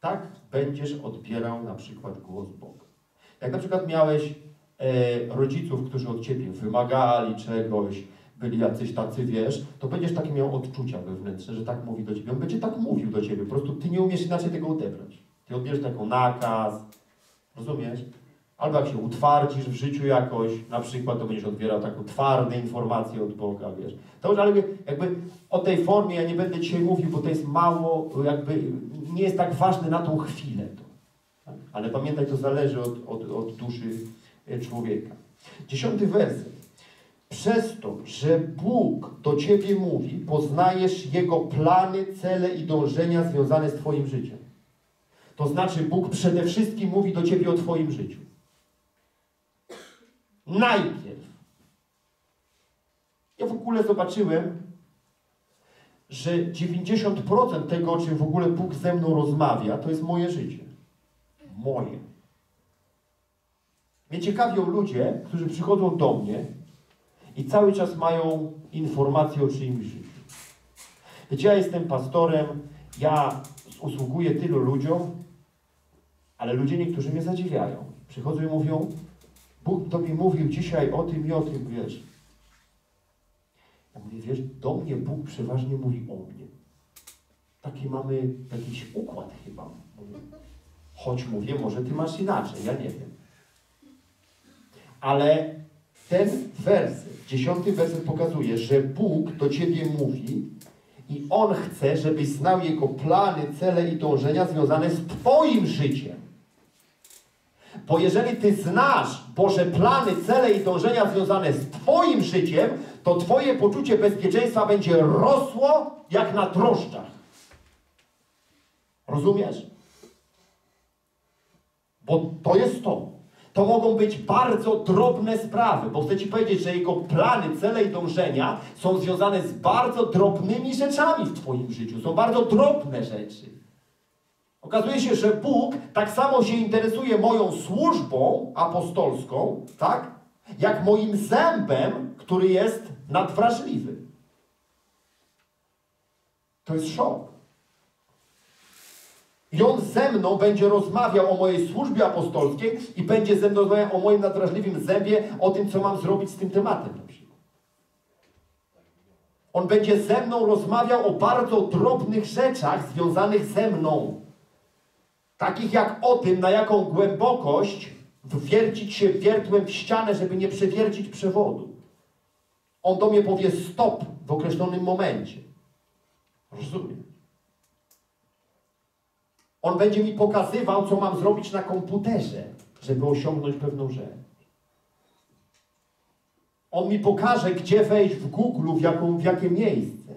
tak będziesz odbierał na przykład głos Boga. Jak na przykład miałeś rodziców, którzy od ciebie wymagali czegoś, byli jacyś tacy, wiesz, to będziesz takie miał odczucia wewnętrzne, że tak mówi do ciebie. On będzie tak mówił do ciebie, po prostu ty nie umiesz inaczej tego odebrać. Ty odbierzesz taką nakaz, rozumiesz? Albo jak się utwardzisz w życiu jakoś, na przykład, to będziesz odbierał taką twarde informacje od Boga, wiesz. To już, ale jakby o tej formie ja nie będę dzisiaj mówił, bo to jest mało, jakby nie jest tak ważne na tą chwilę. To? Ale pamiętaj, to zależy od, od, od duszy e, człowieka. Dziesiąty werset. Przez to, że Bóg do Ciebie mówi, poznajesz Jego plany, cele i dążenia związane z Twoim życiem. To znaczy, Bóg przede wszystkim mówi do Ciebie o Twoim życiu. Najpierw. Ja w ogóle zobaczyłem, że 90% tego, o czym w ogóle Bóg ze mną rozmawia, to jest moje życie. Moje. Mnie ciekawią ludzie, którzy przychodzą do mnie i cały czas mają informacje o czyimś życiu. Wiecie, ja jestem pastorem, ja usługuję tylu ludziom, ale ludzie niektórzy mnie zadziwiają. Przychodzą i mówią, Bóg Tobie mówił dzisiaj o tym i o tym, wiesz. Ja mówię, wiesz, do mnie Bóg przeważnie mówi o mnie. Taki mamy jakiś układ chyba. Mówię, choć mówię, może Ty masz inaczej, ja nie wiem. Ale ten werset, dziesiąty werset pokazuje, że Bóg do Ciebie mówi i On chce, żebyś znał Jego plany, cele i dążenia związane z Twoim życiem. Bo jeżeli Ty znasz Boże plany, cele i dążenia związane z Twoim życiem, to Twoje poczucie bezpieczeństwa będzie rosło jak na drożdżach. Rozumiesz? Bo to jest to. To mogą być bardzo drobne sprawy, bo chcę Ci powiedzieć, że Jego plany, cele i dążenia są związane z bardzo drobnymi rzeczami w Twoim życiu. Są bardzo drobne rzeczy. Okazuje się, że Bóg tak samo się interesuje moją służbą apostolską, tak? Jak moim zębem, który jest nadwrażliwy. To jest szok. I on ze mną będzie rozmawiał o mojej służbie apostolskiej i będzie ze mną rozmawiał o moim nadrażliwym zębie, o tym, co mam zrobić z tym tematem. On będzie ze mną rozmawiał o bardzo drobnych rzeczach związanych ze mną. Takich jak o tym, na jaką głębokość wwiercić się wiertłem w ścianę, żeby nie przewiercić przewodu. On do mnie powie stop w określonym momencie. Rozumiem. On będzie mi pokazywał, co mam zrobić na komputerze, żeby osiągnąć pewną rzecz. On mi pokaże, gdzie wejść w Google, w, jaką, w jakie miejsce.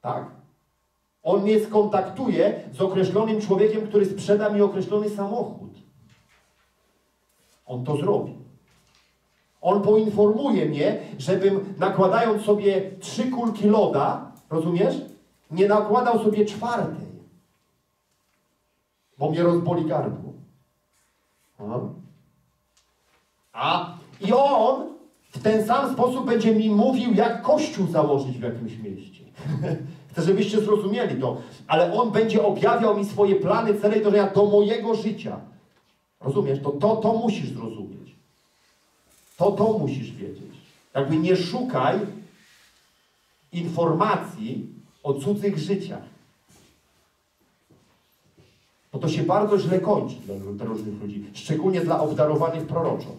Tak? On mnie skontaktuje z określonym człowiekiem, który sprzeda mi określony samochód. On to zrobi. On poinformuje mnie, żebym nakładając sobie trzy kulki loda, rozumiesz? Nie nakładał sobie czwartej. Bo mnie rozboli gardło. A? A i on w ten sam sposób będzie mi mówił, jak kościół założyć w jakimś mieście. [laughs] Chcę, żebyście zrozumieli to. Ale on będzie objawiał mi swoje plany, cele i dążenia do mojego życia. Rozumiesz? To, to, to musisz zrozumieć. To, to musisz wiedzieć. Jakby nie szukaj informacji o cudzych życiach. Bo to się bardzo źle kończy dla, dla różnych ludzi. Szczególnie dla obdarowanych proroczą.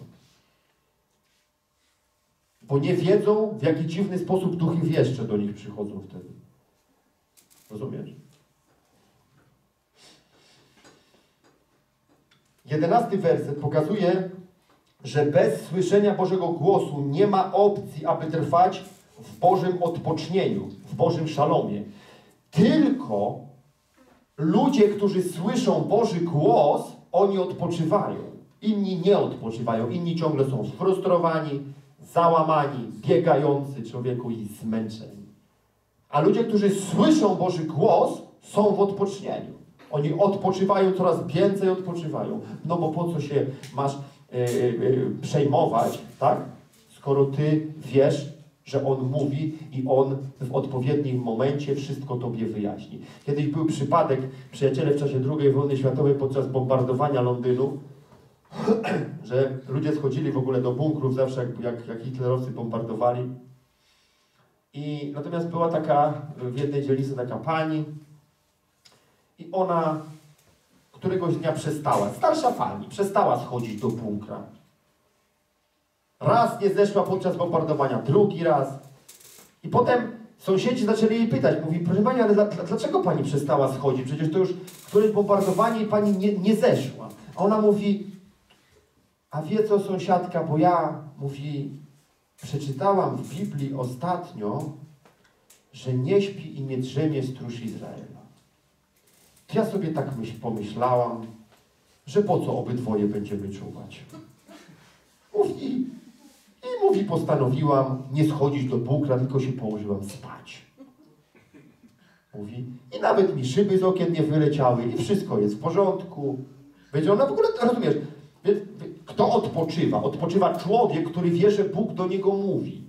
Bo nie wiedzą, w jaki dziwny sposób duchy wieszcze do nich przychodzą wtedy. Rozumiesz? Jedenasty werset pokazuje, że bez słyszenia Bożego głosu nie ma opcji, aby trwać w Bożym odpocznieniu, w Bożym szalomie. Tylko ludzie, którzy słyszą Boży głos, oni odpoczywają. Inni nie odpoczywają, inni ciągle są sfrustrowani, załamani, biegający człowieku i zmęczeni. A ludzie, którzy słyszą Boży głos, są w odpocznieniu. Oni odpoczywają, coraz więcej odpoczywają. No bo po co się masz yy, yy, przejmować, tak? Skoro ty wiesz, że On mówi i On w odpowiednim momencie wszystko Tobie wyjaśni. Kiedyś był przypadek, przyjaciele w czasie II wojny światowej podczas bombardowania Londynu, [clears throat] że ludzie schodzili w ogóle do bunkrów zawsze, jak, jak, jak hitlerowcy bombardowali. I natomiast była taka w jednej dzielnicy taka pani i ona któregoś dnia przestała, starsza pani, przestała schodzić do bunkra. Raz nie zeszła podczas bombardowania, drugi raz. I potem sąsiedzi zaczęli jej pytać, mówi, proszę pani, ale dla, dlaczego pani przestała schodzić? Przecież to już któreś bombardowanie i pani nie, nie zeszła. A ona mówi, a wie co sąsiadka, bo ja, mówi, przeczytałam w Biblii ostatnio, że nie śpi i nie drzemie stróż Izraela. Ja sobie tak myśl, pomyślałam, że po co obydwoje będziemy czuwać. Mówi, i mówi, postanowiłam nie schodzić do bukra, tylko się położyłam spać. Mówi, i nawet mi szyby z okien nie wyleciały i wszystko jest w porządku. Będzie ona w ogóle, rozumiesz, kto odpoczywa? Odpoczywa człowiek, który wie, że Bóg do niego mówi.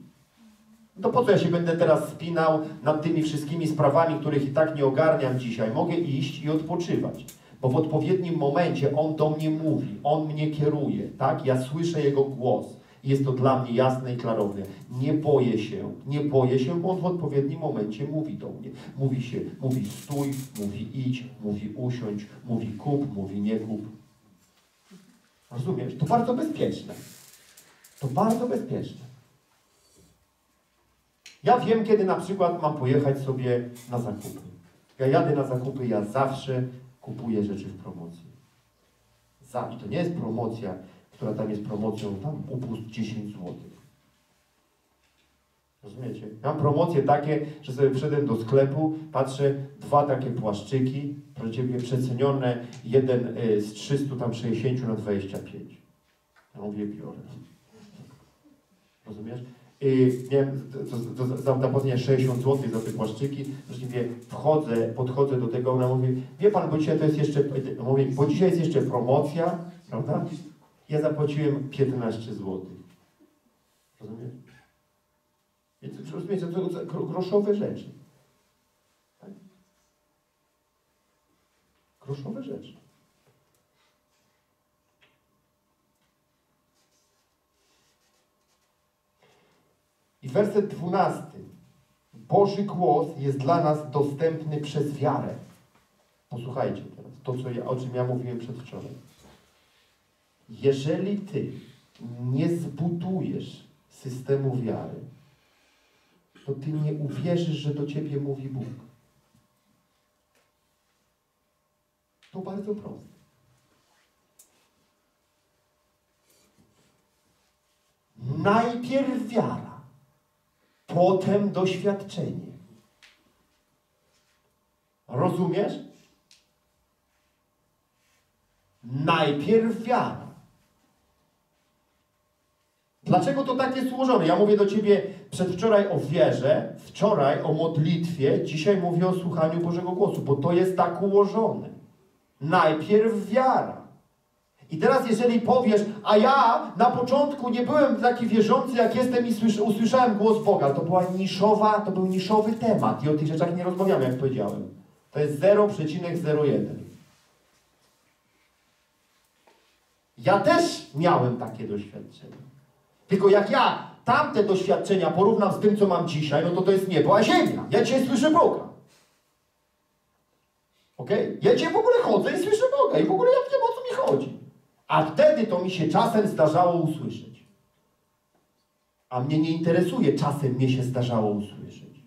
To po co ja się będę teraz spinał nad tymi wszystkimi sprawami, których i tak nie ogarniam dzisiaj? Mogę iść i odpoczywać. Bo w odpowiednim momencie On do mnie mówi, On mnie kieruje, tak? Ja słyszę Jego głos. Jest to dla mnie jasne i klarowne. Nie boję się, nie boję się, bo On w odpowiednim momencie mówi do mnie. Mówi się, mówi stój, mówi idź, mówi usiądź, mówi kup, mówi nie kup. Rozumiesz? To bardzo bezpieczne. To bardzo bezpieczne. Ja wiem, kiedy na przykład mam pojechać sobie na zakupy. Ja jadę na zakupy, ja zawsze kupuję rzeczy w promocji. I to nie jest promocja, która tam jest promocją, tam upust 10 zł. Rozumiecie? Mam promocje takie, że sobie wszedłem do sklepu, patrzę, dwa takie płaszczyki, proszę przecenione, jeden e, z 360 na 25. Ja mówię, biorę. Rozumiesz? I miałem to, to, za zapłacenie 60 zł za te płaszczyki, właściwie wchodzę, podchodzę do tego, ona mówi, wie pan, bo dzisiaj to jest jeszcze, mówi, bo dzisiaj jest jeszcze promocja, prawda? Ja zapłaciłem 15 zł. Rozumiesz? Więc rozumiecie, to, to groszowe rzeczy. Tak? Groszowe rzeczy. I werset 12. Boży głos jest dla nas dostępny przez wiarę. Posłuchajcie teraz, to co ja, o czym ja mówiłem przedwczoraj. Jeżeli ty nie zbudujesz systemu wiary, to ty nie uwierzysz, że do ciebie mówi Bóg. To bardzo proste. Najpierw wiara, potem doświadczenie. Rozumiesz? Najpierw wiara. Dlaczego to tak jest ułożone? Ja mówię do Ciebie przedwczoraj o wierze, wczoraj o modlitwie, dzisiaj mówię o słuchaniu Bożego głosu, bo to jest tak ułożone. Najpierw wiara. I teraz jeżeli powiesz, a ja na początku nie byłem taki wierzący, jak jestem i słysz, usłyszałem głos Boga, to była niszowa, to był niszowy temat i o tych rzeczach nie rozmawiamy, jak powiedziałem. To jest 0,01. Ja też miałem takie doświadczenie. Tylko jak ja tamte doświadczenia porównam z tym, co mam dzisiaj, no to to jest niebo, a ziemia. Ja dzisiaj słyszę Boga. Ok? Ja dzisiaj w ogóle chodzę i słyszę Boga i w ogóle ja wiem, o co mi chodzi. A wtedy to mi się czasem zdarzało usłyszeć. A mnie nie interesuje, czasem mnie się zdarzało usłyszeć.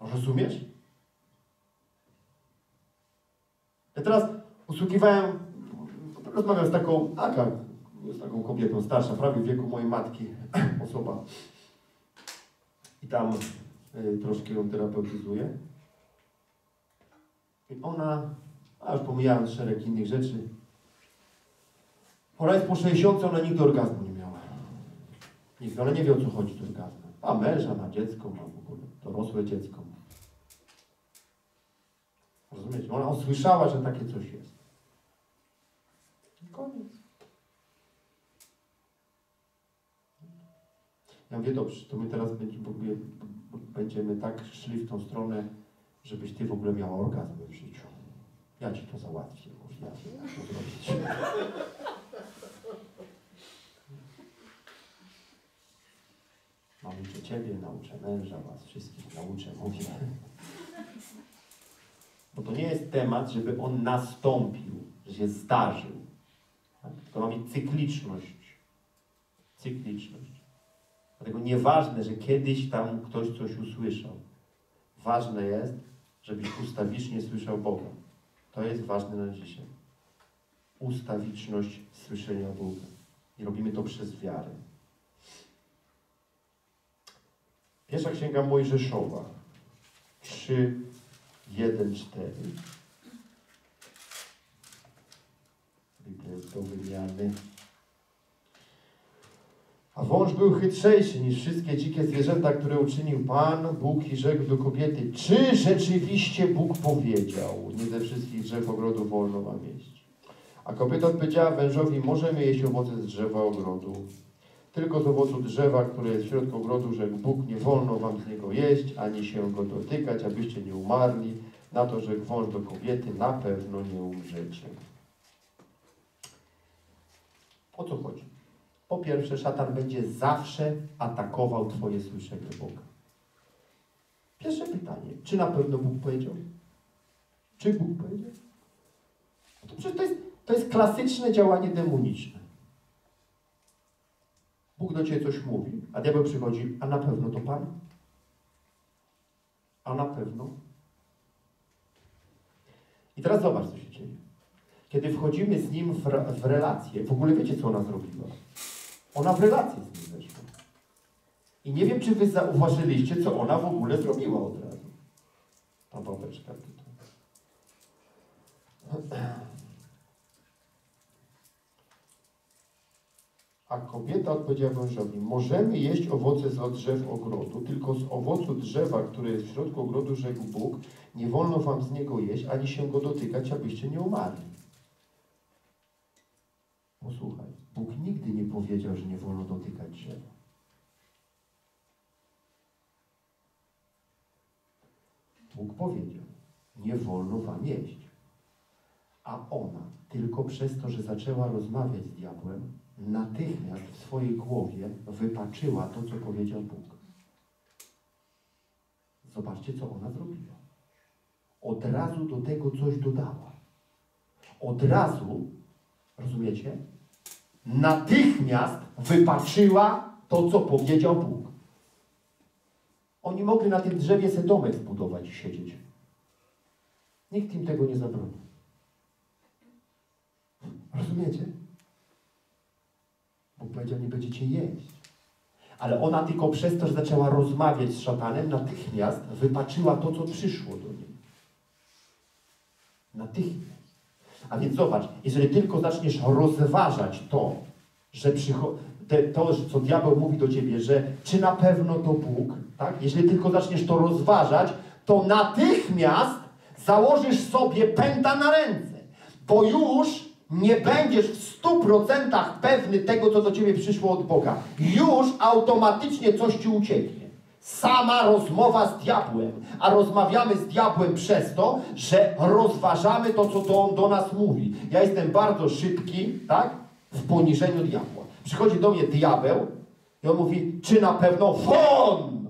Rozumiesz? Ja teraz usługiwałem, rozmawiam z taką, Aga, z taką kobietą starsza, prawie w wieku mojej matki, [clears throat] osoba. I tam y, troszkę ją terapeutyzuję. I ona, a już pomijając szereg innych rzeczy, ona jest po 60, ona nigdy orgazmu nie miała. Nigdy, ona nie wie o co chodzi z orgazmem. Ma męża, ma dziecko, ma w ogóle dorosłe dziecko. Rozumiecie? Ona usłyszała, że takie coś jest. I koniec. Ja mówię, dobrze, to my teraz będziemy, tak szli w tą stronę, żebyś ty w ogóle miała orgazmy w życiu. Ja ci to załatwię, mówię, ja wiem, jak to zrobić. Nauczę ciebie, nauczę męża, was wszystkich nauczę, mówię. Bo to nie jest temat, żeby on nastąpił, że się zdarzył. Tak? To ma być cykliczność. Cykliczność. Dlatego nieważne, że kiedyś tam ktoś coś usłyszał. Ważne jest, żebyś ustawicznie słyszał Boga. To jest ważne na dzisiaj. Ustawiczność słyszenia Boga. I robimy to przez wiarę. Pierwsza księga Mojżeszowa 3, 1, 4. Biblia jest do wymiany. A wąż był chytrzejszy niż wszystkie dzikie zwierzęta, które uczynił Pan, Bóg i rzekł do kobiety, czy rzeczywiście Bóg powiedział, nie ze wszystkich drzew ogrodu wolno wam jeść. A kobieta odpowiedziała wężowi, możemy jeść owoce z drzewa ogrodu. Tylko z owocu drzewa, które jest w środku ogrodu, rzekł Bóg, nie wolno wam z niego jeść, ani się go dotykać, abyście nie umarli. Na to, że wąż do kobiety, na pewno nie umrzecie. O co chodzi? Po pierwsze, szatan będzie zawsze atakował Twoje słyszenie Boga. Pierwsze pytanie, czy na pewno Bóg powiedział? Czy Bóg powiedział? No to przecież to jest, to jest klasyczne działanie demoniczne. Bóg do Ciebie coś mówi, a diabeł przychodzi, a na pewno to Pan? A na pewno? I teraz zobacz, co się dzieje. Kiedy wchodzimy z Nim w, w relację, w ogóle wiecie, co ona zrobiła? Ona w relację z Nim weszła. I nie wiem, czy Wy zauważyliście, co ona w ogóle zrobiła od razu. Ta babeczka tutaj. A kobieta odpowiedziała mężowi, możemy jeść owoce z drzew ogrodu, tylko z owocu drzewa, które jest w środku ogrodu, rzekł Bóg, nie wolno wam z niego jeść, ani się go dotykać, abyście nie umarli. Posłuchaj, Bóg nigdy nie powiedział, że nie wolno dotykać drzewa. Bóg powiedział, nie wolno wam jeść. A ona, tylko przez to, że zaczęła rozmawiać z diabłem, natychmiast w swojej głowie wypaczyła to, co powiedział Bóg. Zobaczcie, co ona zrobiła. Od razu do tego coś dodała. Od razu, rozumiecie? Natychmiast wypaczyła to, co powiedział Bóg. Oni mogli na tym drzewie sobie domek zbudować i siedzieć. Nikt im tego nie zabroni. Rozumiecie? Bóg powiedział, nie będziecie jeść. Ale ona tylko przez to, że zaczęła rozmawiać z szatanem, natychmiast wypaczyła to, co przyszło do niej. Natychmiast. A więc zobacz, jeżeli tylko zaczniesz rozważać to, że te, to, co diabeł mówi do ciebie, że czy na pewno to Bóg, tak? Jeżeli tylko zaczniesz to rozważać, to natychmiast założysz sobie pęta na ręce, bo już nie będziesz w stu procentach pewny tego, co do ciebie przyszło od Boga. Już automatycznie coś ci ucieknie. Sama rozmowa z diabłem, a rozmawiamy z diabłem przez to, że rozważamy to, co to on do nas mówi. Ja jestem bardzo szybki, tak, w poniżeniu diabła. Przychodzi do mnie diabeł i on mówi, czy na pewno won!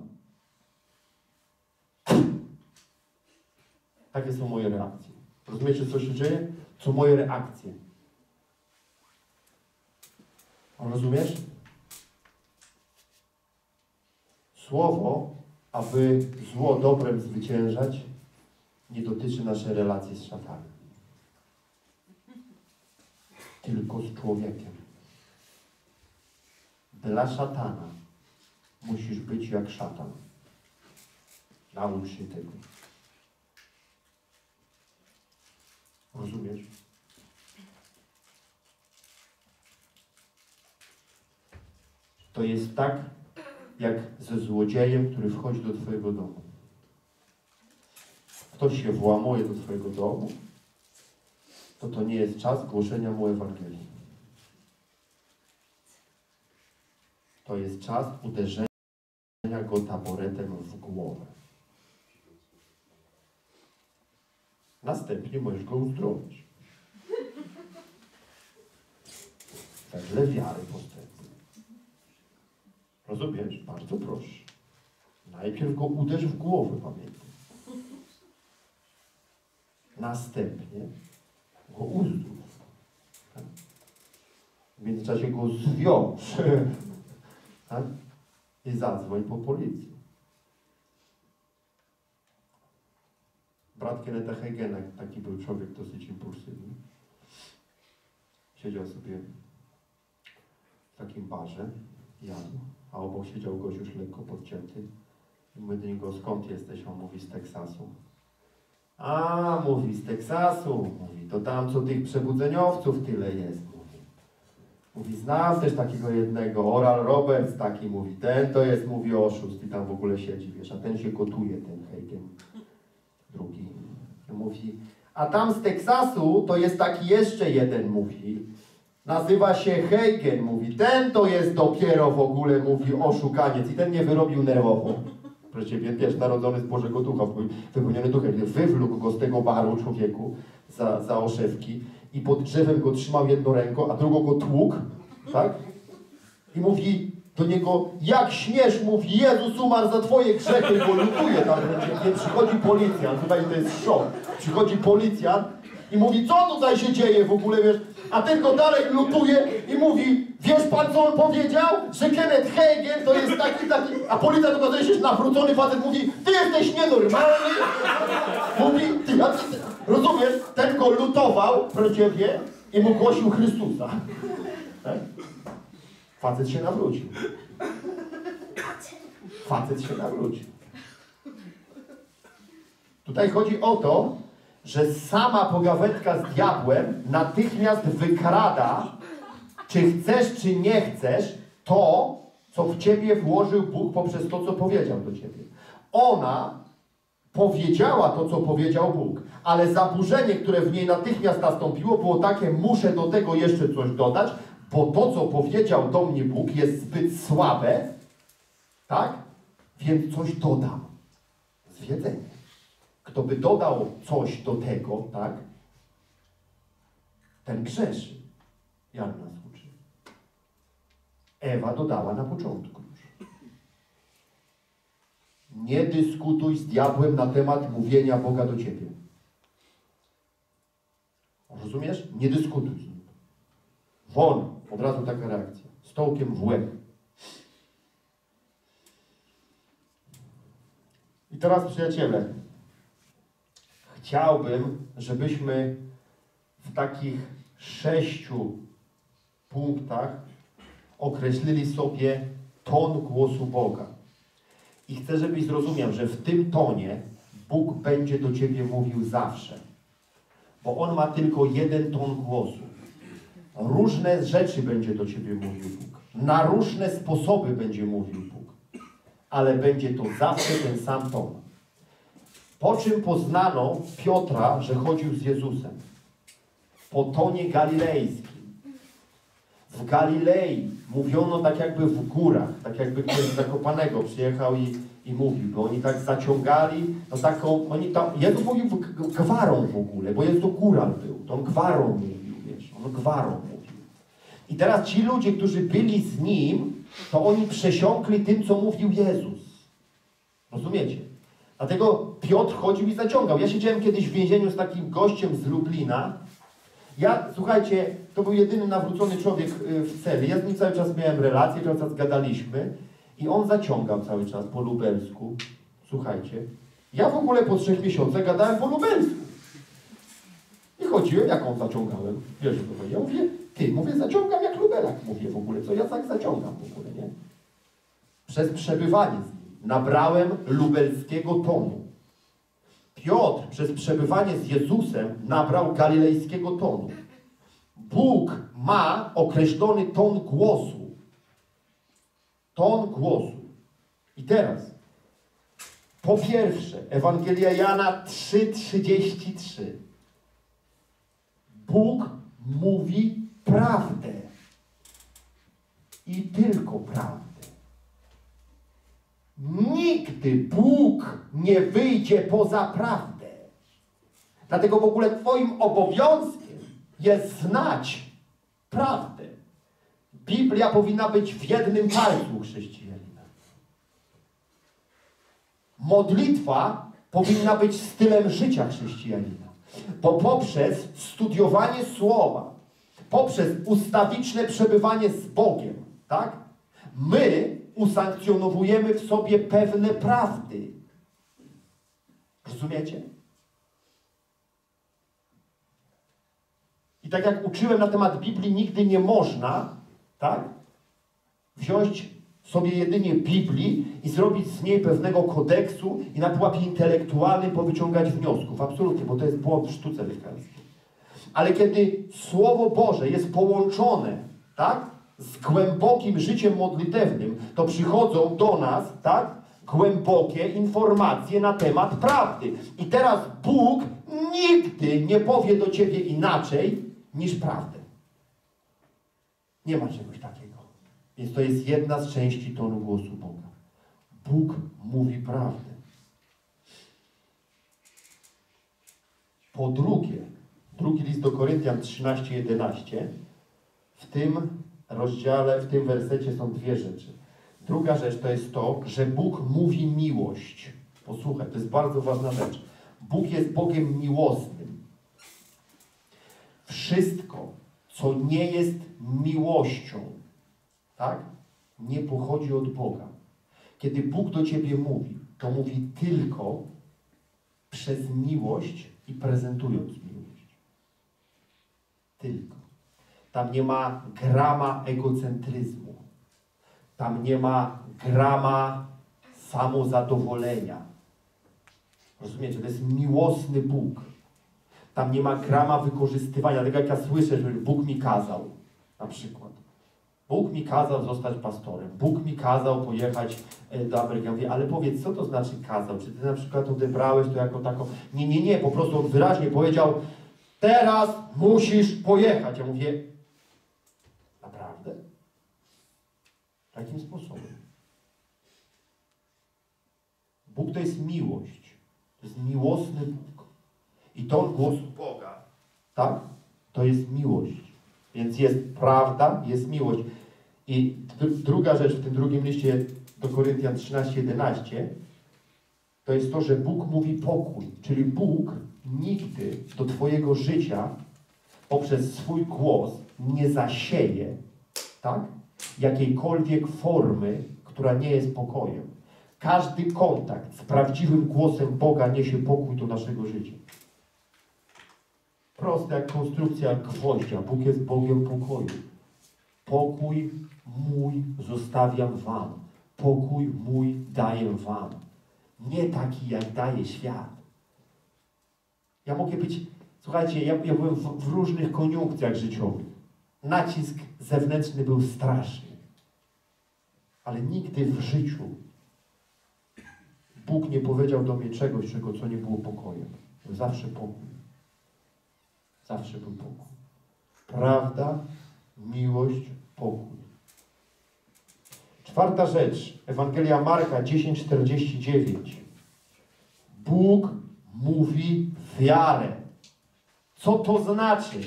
Takie są moje reakcje. Rozumiecie, co się dzieje? Co moje reakcje. Rozumiesz? Słowo, aby zło dobrem zwyciężać, nie dotyczy naszej relacji z szatanem. Tylko z człowiekiem. Dla szatana musisz być jak szatan. Naucz się tego. Rozumiesz? To jest tak, jak ze złodziejem, który wchodzi do Twojego domu. Ktoś się włamuje do Twojego domu, to to nie jest czas głoszenia mu Ewangelii. To jest czas uderzenia go taboretem w głowę. Następnie możesz go uzdrowić. Wedle wiary postępuj. Rozumiesz? Bardzo proszę. Najpierw go uderz w głowę, pamiętaj. Następnie go uzdrów. Tak? W międzyczasie go zwiąż. tak? I zadzwoń po policję. Brat Keneta Hegena, taki był człowiek dosyć impulsywny, siedział sobie w takim barze, jadł, a obok siedział gość już lekko podcięty. I mówi do niego, skąd jesteś? On mówi, z Teksasu. A, mówi, z Teksasu. Mówi, to tam co tych przebudzeniowców tyle jest. Mówi, mówi znam też takiego jednego, Oral Roberts taki mówi, ten to jest, mówi, oszust i tam w ogóle siedzi, wiesz, a ten się gotuje, ten Hagen drugi. Mówi, a tam z Teksasu to jest taki jeszcze jeden, mówi, nazywa się Hagen, mówi, ten to jest dopiero w ogóle, mówi, oszukaniec i ten nie wyrobił nerwowo. Proszę wiesz, narodzony z Bożego Ducha, wypełniony duchem, wywlókł go z tego baru człowieku za, za oszewki i pod drzewem go trzymał jedną ręką, a drugą go tłukł, tak? I mówi do niego, jak śmiesz, mówi, Jezus umarł za twoje grzechy, bo lutuje tam będzie. Przychodzi policjant, tutaj to jest szok. Przychodzi policjant i mówi, co tutaj się dzieje w ogóle, wiesz? A go dalej lutuje i mówi, wiesz pan co on powiedział? Że Kenneth Hagen to jest taki, taki... A policjant okazuje się, że nawrócony facet mówi, ty jesteś nienormalny. Mówi, ty, a ty, rozumiesz? Ten go lutował, proszę ciebie, i mu głosił Chrystusa. Tak? Facet się nawrócił. Facet się nawrócił. Tutaj chodzi o to, że sama pogawędka z diabłem natychmiast wykrada, czy chcesz, czy nie chcesz, to, co w ciebie włożył Bóg poprzez to, co powiedział do ciebie. Ona powiedziała to, co powiedział Bóg, ale zaburzenie, które w niej natychmiast nastąpiło, było takie, muszę do tego jeszcze coś dodać, bo to, co powiedział do mnie Bóg, jest zbyt słabe, tak? Więc coś dodam. Zwiedzenie. Kto by dodał coś do tego, tak? Ten grzeszy. Jak nas uczy? Ewa dodała na początku już. Nie dyskutuj z diabłem na temat mówienia Boga do ciebie. Rozumiesz? Nie dyskutuj z nim. Won, od razu taka reakcja. Stołkiem w łeb. I teraz, przyjaciele, chciałbym, żebyśmy w takich sześciu punktach określili sobie ton głosu Boga. I chcę, żebyś zrozumiał, że w tym tonie Bóg będzie do Ciebie mówił zawsze. Bo On ma tylko jeden ton głosu. Różne rzeczy będzie do Ciebie mówił Bóg. Na różne sposoby będzie mówił Bóg. Ale będzie to zawsze ten sam ton. Po czym poznano Piotra, że chodził z Jezusem? Po tonie galilejskim. W Galilei mówiono tak jakby w górach, tak jakby ktoś z Zakopanego przyjechał i, i mówił, bo oni tak zaciągali, no taką, oni tam, Jezus mówił gwarą w ogóle, bo Jezus to góral był, to on gwarą mówił, wiesz, on gwarą mówił. I teraz ci ludzie, którzy byli z Nim, to oni przesiąkli tym, co mówił Jezus. Rozumiecie? Dlatego Piotr chodził i zaciągał. Ja siedziałem kiedyś w więzieniu z takim gościem z Lublina. Ja, słuchajcie, to był jedyny nawrócony człowiek y, w celi. Ja z nim cały czas miałem relacje, cały czas gadaliśmy. I on zaciągał cały czas po lubelsku. Słuchajcie, ja w ogóle po trzech miesiącach gadałem po lubelsku. I chodziłem, jak on zaciągałem. Wiesz, co Ja mówię, ty, mówię, zaciągam jak lubelak. Mówię w ogóle, co ja tak zaciągam w ogóle, nie? Przez przebywanie z nabrałem lubelskiego tonu. Piotr przez przebywanie z Jezusem nabrał galilejskiego tonu. Bóg ma określony ton głosu. Ton głosu. I teraz, po pierwsze, Ewangelia Jana 3,33. Bóg mówi prawdę. I tylko prawdę. Nigdy Bóg nie wyjdzie poza prawdę. Dlatego w ogóle Twoim obowiązkiem jest znać prawdę. Biblia powinna być w jednym palcu chrześcijanina. Modlitwa powinna być stylem życia chrześcijanina. Bo poprzez studiowanie słowa, poprzez ustawiczne przebywanie z Bogiem, tak? My usankcjonowujemy w sobie pewne prawdy. Rozumiecie? I tak jak uczyłem na temat Biblii, nigdy nie można, tak? Wziąć sobie jedynie Biblii i zrobić z niej pewnego kodeksu i na pułapie intelektualnej powyciągać wniosków. Absolutnie, bo to jest błąd w sztuce lekarskiej. Ale kiedy Słowo Boże jest połączone, tak? Z głębokim życiem modlitewnym, to przychodzą do nas, tak? Głębokie informacje na temat prawdy. I teraz Bóg nigdy nie powie do ciebie inaczej niż prawdę. Nie ma czegoś takiego. Więc to jest jedna z części tonu głosu Boga. Bóg mówi prawdę. Po drugie, drugi list do Koryntian 13:11. W tym rozdziale, w tym wersecie są dwie rzeczy. Druga rzecz to jest to, że Bóg mówi miłość. Posłuchaj, to jest bardzo ważna rzecz. Bóg jest Bogiem miłosnym. Wszystko, co nie jest miłością, tak? Nie pochodzi od Boga. Kiedy Bóg do ciebie mówi, to mówi tylko przez miłość i prezentując miłość. Tylko. Tam nie ma grama egocentryzmu. Tam nie ma grama samozadowolenia. Rozumiecie? To jest miłosny Bóg. Tam nie ma grama wykorzystywania. Tak jak ja słyszę, że Bóg mi kazał. Na przykład. Bóg mi kazał zostać pastorem. Bóg mi kazał pojechać e, do Ameryki. Ja mówię, ale powiedz, co to znaczy kazał? Czy ty na przykład odebrałeś to jako taką... Nie, nie, nie. Po prostu on wyraźnie powiedział, teraz musisz pojechać. Ja mówię, naprawdę? Takim sposobem. Bóg to jest miłość. To jest miłosny Bóg. I ton głosu Boga, tak? To jest miłość. Więc jest prawda, jest miłość. I druga rzecz w tym drugim liście do Koryntian 13:11 to jest to, że Bóg mówi pokój. Czyli Bóg nigdy do Twojego życia poprzez swój głos nie zasieje tak? Jakiejkolwiek formy, która nie jest pokojem. Każdy kontakt z prawdziwym głosem Boga niesie pokój do naszego życia. Proste jak konstrukcja gwoździa. Bóg jest Bogiem pokoju. Pokój mój zostawiam wam. Pokój mój daję wam. Nie taki, jak daje świat. Ja mogę być, słuchajcie, ja, ja byłem w, w różnych koniunkcjach życiowych. Nacisk zewnętrzny był straszny. Ale nigdy w życiu Bóg nie powiedział do mnie czegoś, czego co nie było pokojem. Zawsze pokój. Zawsze był pokój. Prawda, miłość, pokój. Czwarta rzecz. Ewangelia Marka 10:49. Bóg mówi wiarę. Co to znaczy?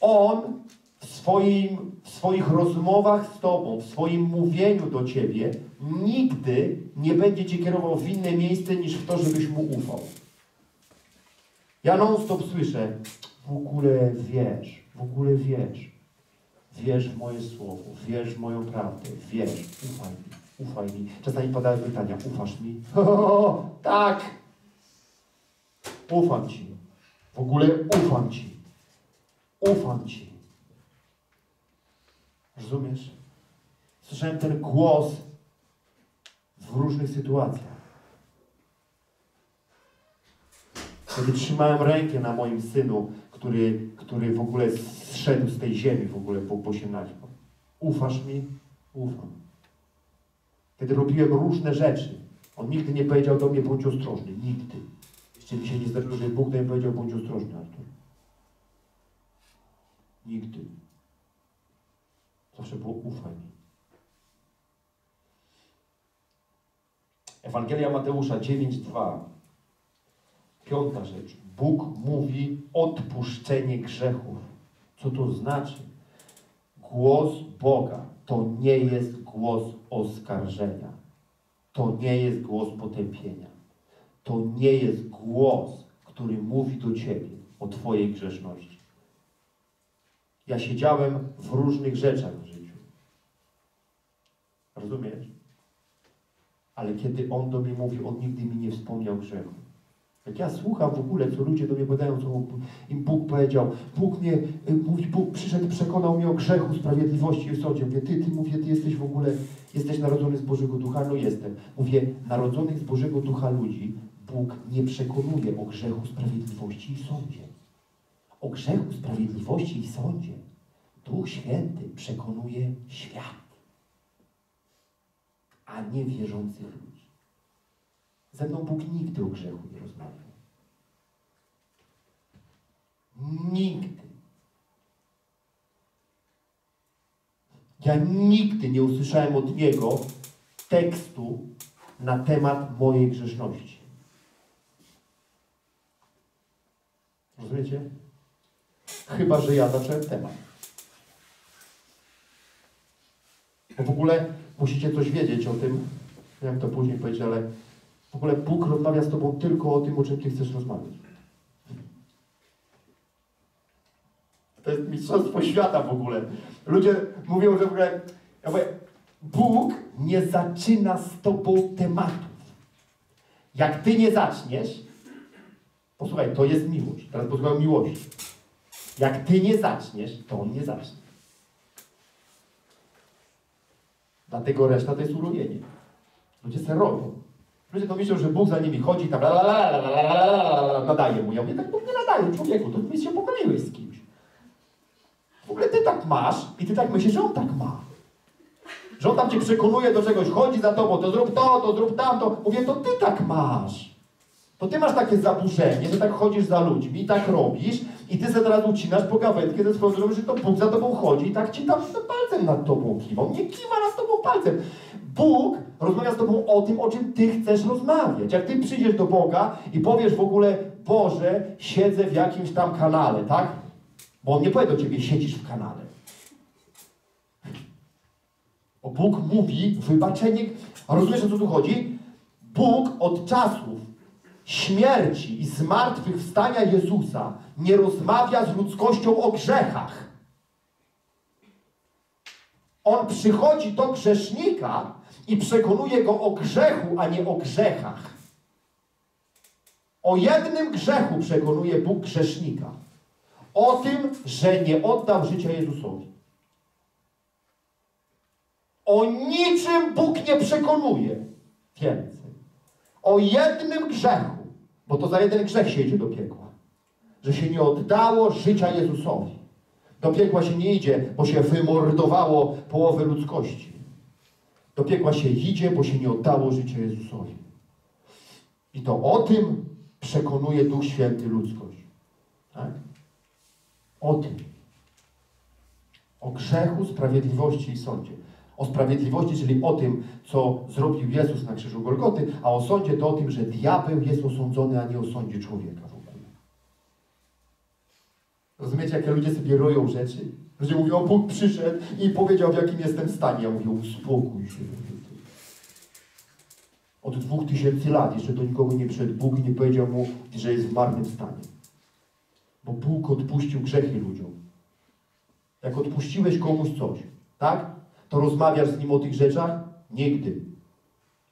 On w, swoim, w swoich rozmowach z Tobą, w swoim mówieniu do Ciebie nigdy nie będzie Cię kierował w inne miejsce niż w to, żebyś Mu ufał. Ja non-stop słyszę, w ogóle wiesz, w ogóle wiesz. Wierz w moje słowo, wierz w moją prawdę, wierz, ufaj mi, ufaj mi. Czasami padają pytania, ufasz mi? [laughs] Tak! Ufam Ci. W ogóle ufam Ci. Ufam Ci. Rozumiesz? Słyszałem ten głos w różnych sytuacjach. Kiedy trzymałem rękę na moim synu, który, który w ogóle zszedł z tej ziemi w ogóle po, po 18. Ufasz mi? Ufam. Kiedy robiłem różne rzeczy, on nigdy nie powiedział do mnie, bądź ostrożny. Nigdy. Jeszcze mi się nie zdarzyło, że Bóg do mnie powiedział, bądź ostrożny, Artur. Nigdy. Zawsze było ufaj mi. Ewangelia Mateusza 9:2. Piąta rzecz. Bóg mówi odpuszczenie grzechów. Co to znaczy? Głos Boga to nie jest głos oskarżenia. To nie jest głos potępienia. To nie jest głos, który mówi do Ciebie o Twojej grzeszności. Ja siedziałem w różnych rzeczach w życiu. Rozumiesz? Ale kiedy On do mnie mówi, On nigdy mi nie wspomniał grzechu. Jak ja słucham w ogóle, co ludzie do mnie podają, co im Bóg powiedział, Bóg mnie, y, mówi, Bóg przyszedł, przekonał mnie o grzechu, sprawiedliwości i sądzie. Mówię, ty, ty, mówię, ty jesteś w ogóle, jesteś narodzony z Bożego Ducha? No jestem. Mówię, narodzonych z Bożego Ducha ludzi Bóg nie przekonuje o grzechu, sprawiedliwości i sądzie. O grzechu, sprawiedliwości i sądzie Duch Święty przekonuje świat, a nie wierzących ludzi. Ze mną Bóg nigdy o grzechu nie rozmawiał. Nigdy. Ja nigdy nie usłyszałem od Niego tekstu na temat mojej grzeszności. Rozumiecie? Chyba, że ja zacząłem temat. Bo w ogóle musicie coś wiedzieć o tym, miałem to później powiedzieć, ale w ogóle Bóg rozmawia z Tobą tylko o tym, o czym Ty chcesz rozmawiać. To jest mistrzostwo świata w ogóle. Ludzie mówią, że w ogóle... Ja mówię, Bóg nie zaczyna z Tobą tematów. Jak Ty nie zaczniesz, posłuchaj, to jest miłość. Teraz posłuchaj miłości. Jak Ty nie zaczniesz, to On nie zacznie. Dlatego reszta to jest urojenie. Ludzie se robią. Ludzie to myślą, że Bóg za nimi chodzi tam nadaje mu. Ja mówię, tak Bóg nie nadaje, człowieku, to ty się pomyliłeś z kimś. W ogóle ty tak masz i ty tak myślisz, że on tak ma. Że on tam cię przekonuje do czegoś, chodzi za tobą, to zrób to, to zrób tamto. Mówię, to ty tak masz. To ty masz takie zaburzenie, że tak chodzisz za ludźmi tak robisz i ty sobie teraz ucinasz pogawędkę ze drogą, że to Bóg za tobą chodzi i tak ci tam palcem nad tobą kiwa. Nie kiwa nad tobą palcem. Bóg rozmawia z tobą o tym, o czym ty chcesz rozmawiać. Jak ty przyjdziesz do Boga i powiesz w ogóle, Boże, siedzę w jakimś tam kanale, tak? Bo On nie powie do ciebie, siedzisz w kanale. Bo Bóg mówi, wybaczenie, rozumiesz o co tu chodzi? Bóg od czasów śmierci i zmartwychwstania Jezusa nie rozmawia z ludzkością o grzechach. On przychodzi do grzesznika i przekonuje go o grzechu, a nie o grzechach. O jednym grzechu przekonuje Bóg grzesznika. O tym, że nie oddał życia Jezusowi. O niczym Bóg nie przekonuje więcej. O jednym grzechu, bo to za jeden grzech się idzie do piekła. Że się nie oddało życia Jezusowi. Do piekła się nie idzie, bo się wymordowało połowę ludzkości. Do piekła się idzie, bo się nie oddało życia Jezusowi. I to o tym przekonuje Duch Święty ludzkość. Tak? O tym. O grzechu, sprawiedliwości i sądzie. O sprawiedliwości, czyli o tym, co zrobił Jezus na krzyżu Golgoty, a o sądzie to o tym, że diabeł jest osądzony, a nie osądzi człowieka w ogóle. Rozumiecie, jakie ludzie sobie roją rzeczy? Ludzie mówią, Bóg przyszedł i powiedział, w jakim jestem stanie. Ja mówię, uspokój się. Od dwóch tysięcy lat jeszcze do nikogo nie przyszedł Bóg i nie powiedział mu, że jest w marnym stanie. Bo Bóg odpuścił grzechy ludziom. Jak odpuściłeś komuś coś, tak? To rozmawiasz z nim o tych rzeczach? Nigdy.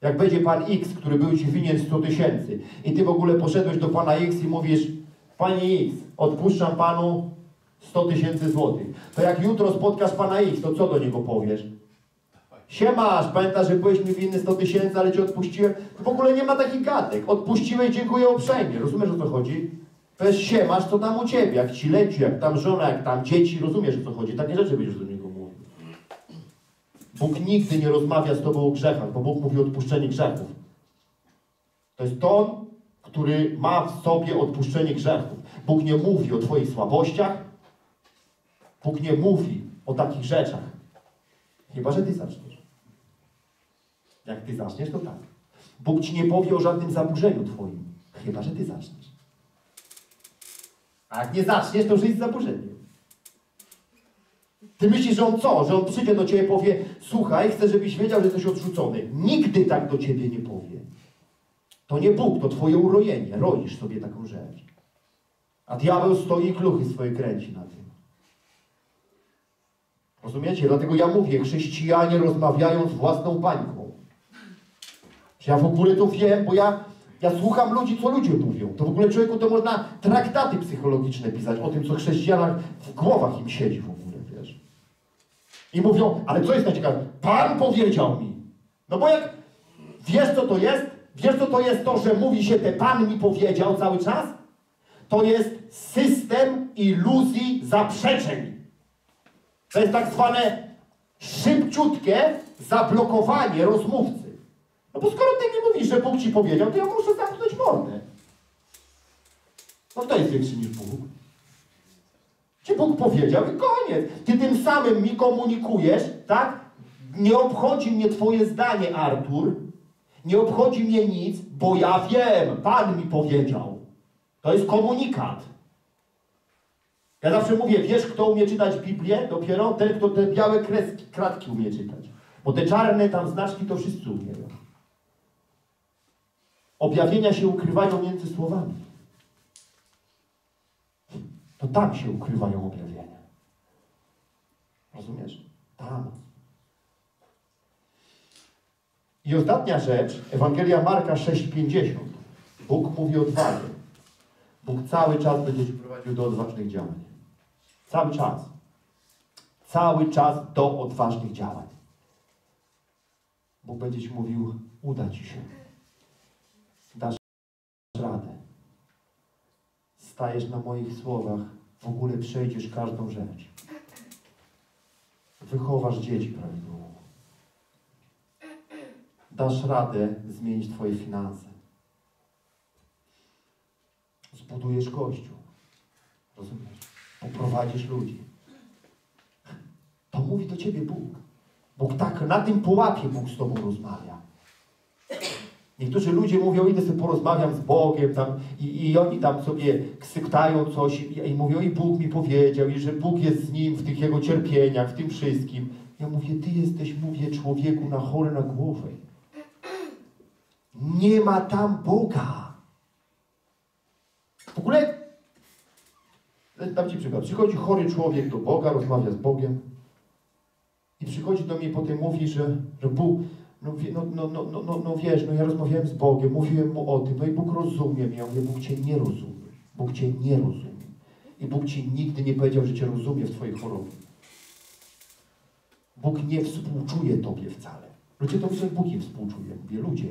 Jak będzie pan X, który był ci winien 100 tysięcy i ty w ogóle poszedłeś do pana X i mówisz, panie X, odpuszczam panu 100 tysięcy złotych. To jak jutro spotkasz pana X, to co do niego powiesz? Siemasz, pamiętasz, że byłeś mi winny 100 tysięcy, ale ci odpuściłem? To w ogóle nie ma takich gadek. Odpuściłeś, dziękuję uprzejmie. Rozumiesz o co chodzi? To jest siemasz, to tam u ciebie. Jak ci leci, jak tam żona, jak tam dzieci. Rozumiesz o co chodzi? Takie rzeczy będziesz do. Bóg nigdy nie rozmawia z tobą o grzechach, bo Bóg mówi o odpuszczeniu grzechów. To jest ton, który ma w sobie odpuszczenie grzechów. Bóg nie mówi o twoich słabościach. Bóg nie mówi o takich rzeczach. Chyba, że ty zaczniesz. Jak ty zaczniesz, to tak. Bóg ci nie powie o żadnym zaburzeniu twoim. Chyba, że ty zaczniesz. A jak nie zaczniesz, to żyć z zaburzeniem. Ty myślisz, że on co? Że on przyjdzie do ciebie i powie słuchaj, chcę, żebyś wiedział, że jesteś odrzucony. Nigdy tak do ciebie nie powie. To nie Bóg, to twoje urojenie. Roisz sobie taką rzecz. A diabeł stoi i kluchy swoje kręci na tym. Rozumiecie? Dlatego ja mówię, chrześcijanie rozmawiają z własną bańką. Ja w ogóle to wiem, bo ja, ja słucham ludzi, co ludzie mówią. To w ogóle człowieku to można traktaty psychologiczne pisać o tym, co chrześcijanach w głowach im siedzi w ogóle. I mówią, ale co jest najciekawsze? Pan powiedział mi. No bo jak wiesz, co to jest? Wiesz, co to jest to, że mówi się te Pan mi powiedział cały czas? To jest system iluzji zaprzeczeń. To jest tak zwane szybciutkie zablokowanie rozmówcy. No bo skoro ty mi mówisz, że Bóg ci powiedział, to ja muszę zamknąć mordę. No kto jest większy niż Bóg? Ci Bóg powiedział i koniec. Ty tym samym mi komunikujesz, tak? Nie obchodzi mnie twoje zdanie, Artur. Nie obchodzi mnie nic, bo ja wiem, Pan mi powiedział. To jest komunikat. Ja zawsze mówię, wiesz, kto umie czytać Biblię? Dopiero ten, kto te białe kreski, kratki umie czytać. Bo te czarne tam znaczki to wszyscy umieją. Objawienia się ukrywają między słowami. To tam się ukrywają objawienia. Rozumiesz? Tam. I ostatnia rzecz, Ewangelia Marka 6,50. Bóg mówi odwagie. Bóg cały czas będzie Cię prowadził do odważnych działań. Cały czas. Cały czas do odważnych działań. Bóg będzie Ci mówił, uda Ci się. Dasz radę. Stajesz na moich słowach, w ogóle przejdziesz każdą rzecz. Wychowasz dzieci prawidłowo. Dasz radę zmienić Twoje finanse. Zbudujesz kościół. Rozumiesz? Poprowadzisz ludzi. To mówi do Ciebie Bóg. Bóg tak na tym pułapie Bóg z Tobą rozmawia. Niektórzy ludzie mówią, idę sobie porozmawiam z Bogiem tam i, i oni tam sobie ksyktają coś i, i mówią, i Bóg mi powiedział, i że Bóg jest z nim w tych jego cierpieniach, w tym wszystkim. Ja mówię, Ty jesteś, mówię, człowieku na chory na głowę. Nie ma tam Boga. W ogóle, dam Ci przykład, przychodzi chory człowiek do Boga, rozmawia z Bogiem i przychodzi do mnie i potem mówi, że, że Bóg, no, no, no, no, no, no, no wiesz, no ja rozmawiałem z Bogiem, mówiłem Mu o tym, no i Bóg rozumie mnie. Ja Bóg Cię nie rozumie. Bóg Cię nie rozumie. I Bóg Ci nigdy nie powiedział, że Cię rozumie w Twojej chorobie. Bóg nie współczuje Tobie wcale. Ludzie to myślą, Bóg im współczuje. Mówię, ludzie,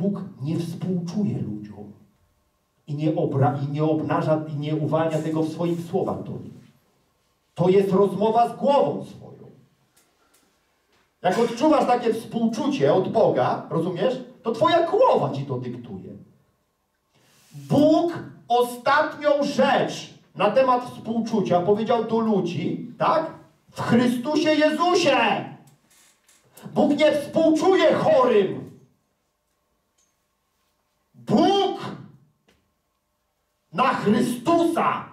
Bóg nie współczuje ludziom. I nie, obra, I nie obnaża, i nie uwalnia tego w swoich słowach do nich. To jest rozmowa z głową swoją. Jak odczuwasz takie współczucie od Boga, rozumiesz? To twoja głowa ci to dyktuje. Bóg ostatnią rzecz na temat współczucia powiedział do ludzi, tak? W Chrystusie Jezusie. Bóg nie współczuje chorym. Bóg na Chrystusa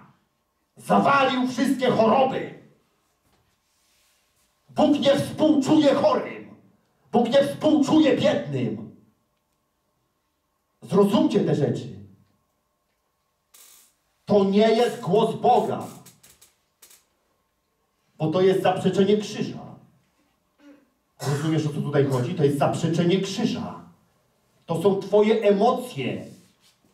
zawalił wszystkie choroby. Bóg nie współczuje chorym. Bóg nie współczuje biednym. Zrozumcie te rzeczy. To nie jest głos Boga. Bo to jest zaprzeczenie krzyża. Rozumiesz, o co tutaj chodzi? To jest zaprzeczenie krzyża. To są twoje emocje,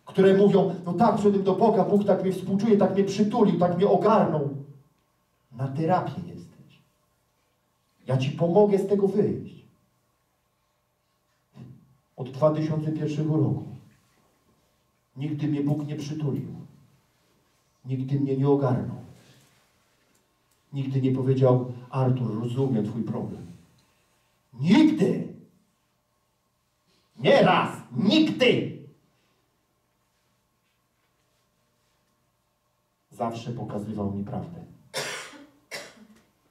które mówią, no tak, przyszedłem do Boga, Bóg tak mnie współczuje, tak mnie przytulił, tak mnie ogarnął. Na terapię jesteś. Ja ci pomogę z tego wyjść. Od 2001 roku. Nigdy mnie Bóg nie przytulił. Nigdy mnie nie ogarnął. Nigdy nie powiedział, Artur, rozumiem Twój problem. Nigdy! Nie raz, nigdy! Zawsze pokazywał mi prawdę.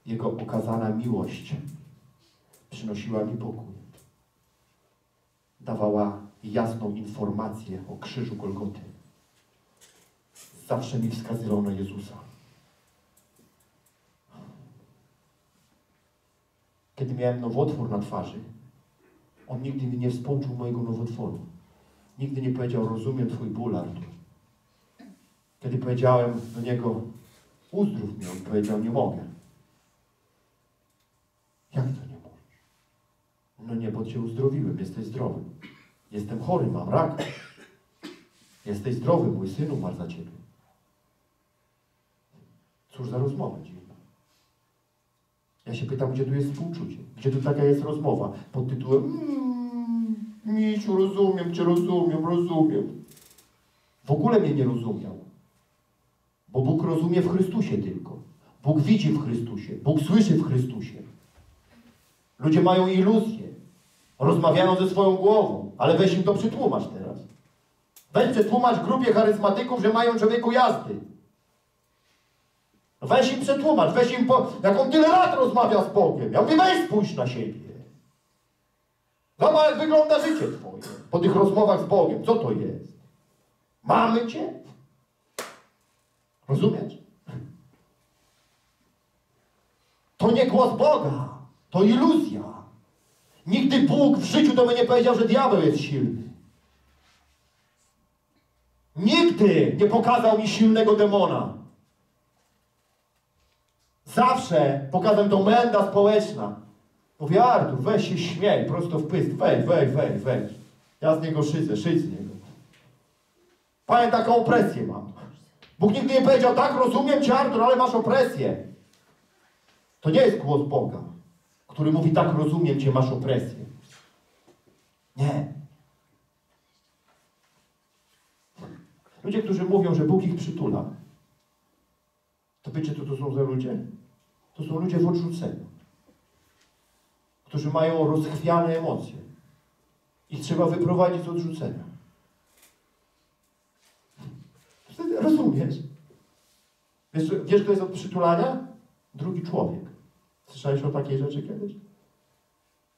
Jego okazana miłość przynosiła mi pokój. Dawała jasną informację o krzyżu Golgoty. Zawsze mi wskazywał na Jezusa. Kiedy miałem nowotwór na twarzy, on nigdy mi nie współczuł mojego nowotworu. Nigdy nie powiedział, rozumiem Twój ból, Artur. Kiedy powiedziałem do niego, uzdrów mnie, on powiedział, nie mogę. Jak to nie możesz? No nie, bo Cię uzdrowiłem, jesteś zdrowy. Jestem chory, mam rak. Jesteś zdrowy, mój syn umarł za Ciebie. Cóż za rozmowa dziwna. Ja się pytam, gdzie tu jest współczucie? Gdzie tu taka jest rozmowa pod tytułem mmm, Misiu, rozumiem Cię, rozumiem, rozumiem. W ogóle mnie nie rozumiał. Bo Bóg rozumie w Chrystusie tylko. Bóg widzi w Chrystusie. Bóg słyszy w Chrystusie. Ludzie mają iluzje. Rozmawiają ze swoją głową. Ale weź im to przytłumacz teraz. Weź przetłumacz grupie charyzmatyków, że mają człowieku jazdy. Weź im przetłumacz, weź im po... Jak on tyle lat rozmawia z Bogiem. Ja mówię, weź spójrz na siebie. Zobacz, jak wygląda życie twoje. Po tych rozmowach z Bogiem. Co to jest? Mamy cię? Rozumiesz? To nie głos Boga. To iluzja. Nigdy Bóg w życiu do mnie nie powiedział, że diabeł jest silny. Nigdy nie pokazał mi silnego demona. Zawsze pokazał to menda społeczna. Mówię, Artur, weź się śmiej, prosto w pysk, weź, weź, weź, weź. Ja z niego szydzę, szydź z niego. Panie, taką opresję mam. Bóg nigdy nie powiedział, tak, rozumiem Cię, Artur, ale masz opresję. To nie jest głos Boga, który mówi, tak, rozumiem Cię, masz opresję. Nie. Ludzie, którzy mówią, że Bóg ich przytula, to wiecie, co to są za ludzie? To są ludzie w odrzuceniu, którzy mają rozchwiane emocje. Ich trzeba wyprowadzić z odrzucenia. Rozumiesz? Wiesz, kto jest od przytulania? Drugi człowiek. Słyszałeś o takiej rzeczy kiedyś?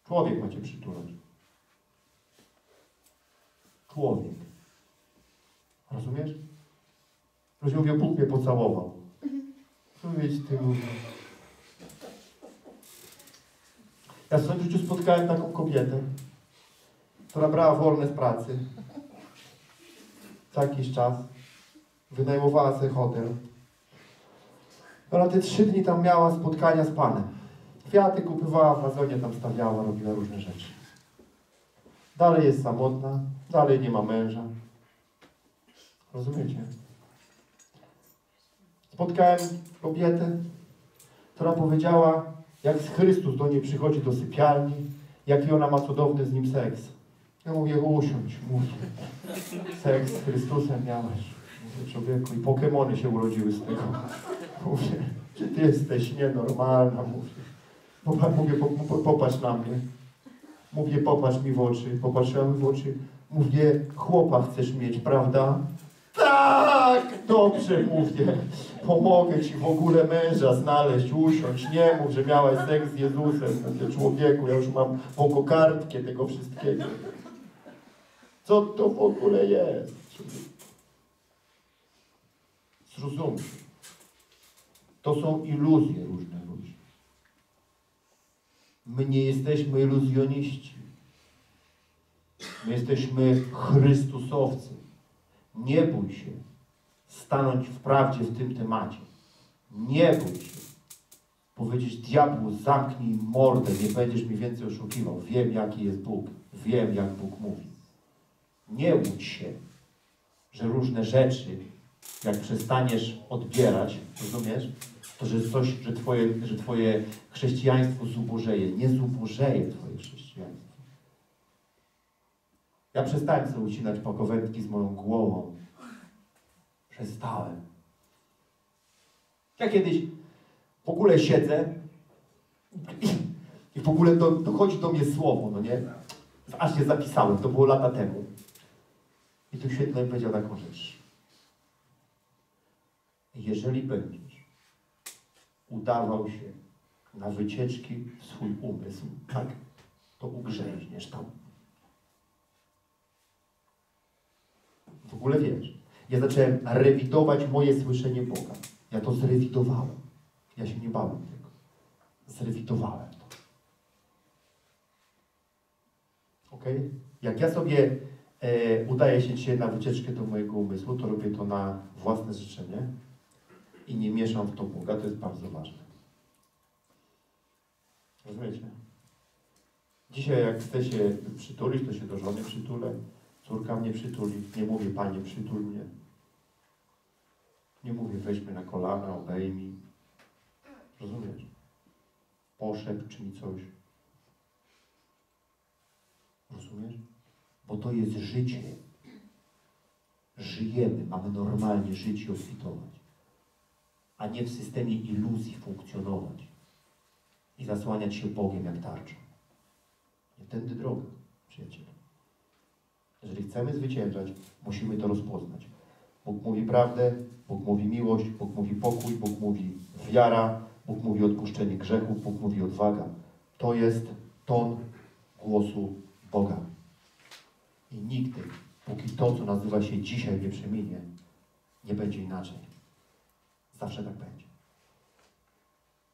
Człowiek macie przytulać. Człowiek. Rozumiesz? Ludzie mówią, Bóg mnie pocałował. No wiecie, ty mówię. Ja w swoim życiu spotkałem taką kobietę, która brała wolne z pracy. Co jakiś czas. Wynajmowała sobie hotel. Ona te trzy dni tam miała spotkania z Panem. Kwiaty kupywała w wazonie, tam stawiała, robiła różne rzeczy. Dalej jest samotna, dalej nie ma męża. Rozumiecie? Spotkałem kobietę, która powiedziała, jak Chrystus do niej przychodzi do sypialni, jaki ona ma cudowny z nim seks. Ja mówię, usiądź, mówię. Seks z Chrystusem miałeś. Mówię, człowieku, i Pokemony się urodziły z tego. Mówię, czy ty jesteś nienormalna, mówię. Mówię, po, po, popatrz na mnie. Mówię, popatrz mi w oczy. Popatrzyłem w oczy. Mówię, chłopa chcesz mieć, prawda? Tak, dobrze mówię. Pomogę ci w ogóle męża znaleźć, usiąść. Nie mów, że miałeś seks z Jezusem. Mówię, człowieku, ja już mam po kokardkę tego wszystkiego. Co to w ogóle jest? Zrozumcie. To są iluzje różne. My nie jesteśmy iluzjoniści. My jesteśmy Chrystusowcy. Nie bój się stanąć w prawdzie w tym temacie. Nie bój się. Powiedzieć diabłu, zamknij mordę, nie będziesz mi więcej oszukiwał. Wiem, jaki jest Bóg. Wiem, jak Bóg mówi. Nie łudź się, że różne rzeczy, jak przestaniesz odbierać, rozumiesz, to że coś, że twoje, że twoje chrześcijaństwo zubożeje. Nie zubożeje twoje chrześcijaństwo. Ja przestałem sobie ucinać pakowetki z moją głową. Przestałem. Ja kiedyś w ogóle siedzę i, w ogóle do, dochodzi do mnie słowo, no nie? Aż się zapisałem, to było lata temu. I tu świetnie powiedział taką rzecz. Jeżeli będziesz udawał się na wycieczki w swój umysł, tak, to ugrzęźniesz tam. W ogóle wiesz, ja zacząłem rewidować moje słyszenie Boga. Ja to zrewidowałem. Ja się nie bałem tego. Zrewidowałem to. Ok? Jak ja sobie e, udaję się dzisiaj na wycieczkę do mojego umysłu, to robię to na własne życzenie i nie mieszam w to Boga, to jest bardzo ważne. Rozumiecie? Dzisiaj jak chcę się przytulić, to się do żony przytulę. Córka mnie przytuli. Nie mówię, Panie, przytul mnie. Nie mówię, weź mnie na kolana, obejmij. Rozumiesz? Poszepcz mi coś. Rozumiesz? Bo to jest życie. Żyjemy, mamy normalnie żyć i obfitować. A nie w systemie iluzji funkcjonować. I zasłaniać się Bogiem jak tarczą. Nie tędy droga, przyjaciele. Jeżeli chcemy zwyciężać, musimy to rozpoznać. Bóg mówi prawdę, Bóg mówi miłość, Bóg mówi pokój, Bóg mówi wiara, Bóg mówi odpuszczenie grzechów, Bóg mówi odwaga. To jest ton głosu Boga. I nigdy, póki to, co nazywa się dzisiaj, nie przeminie, nie będzie inaczej. Zawsze tak będzie.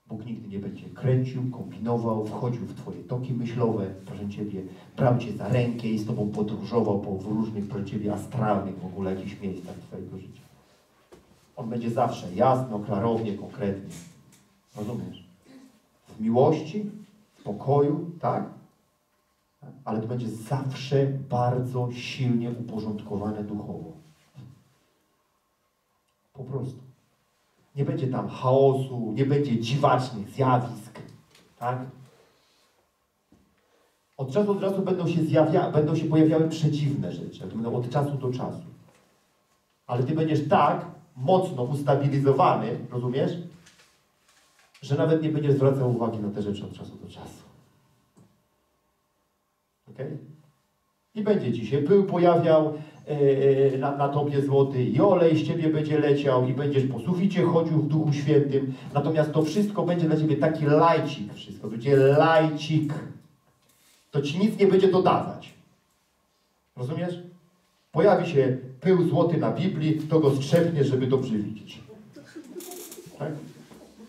Bóg nigdy nie będzie kręcił, kombinował, wchodził w Twoje toki myślowe, proszę Ciebie, brał Cię za rękę i z Tobą podróżował po różnych, proszę Ciebie, astralnych w ogóle jakichś miejscach Twojego życia. On będzie zawsze jasno, klarownie, konkretnie. Rozumiesz? W miłości, w pokoju, tak? Ale to będzie zawsze bardzo silnie uporządkowane duchowo. Po prostu. Nie będzie tam chaosu, nie będzie dziwacznych zjawisk. Tak? Od czasu do czasu będą się, zjawia, będą się pojawiały przeciwne rzeczy. Będą od czasu do czasu. Ale ty będziesz tak mocno ustabilizowany, rozumiesz? Że nawet nie będziesz zwracał uwagi na te rzeczy od czasu do czasu. Ok? I będzie ci się pył pojawiał, na, na tobie złoty i olej z ciebie będzie leciał i będziesz po suficie chodził w Duchu Świętym. Natomiast to wszystko będzie dla ciebie taki lajcik, wszystko będzie lajcik. To ci nic nie będzie dodawać. Rozumiesz? Pojawi się pył złoty na Biblii, to go strzepnie, żeby dobrze widzieć. Tak?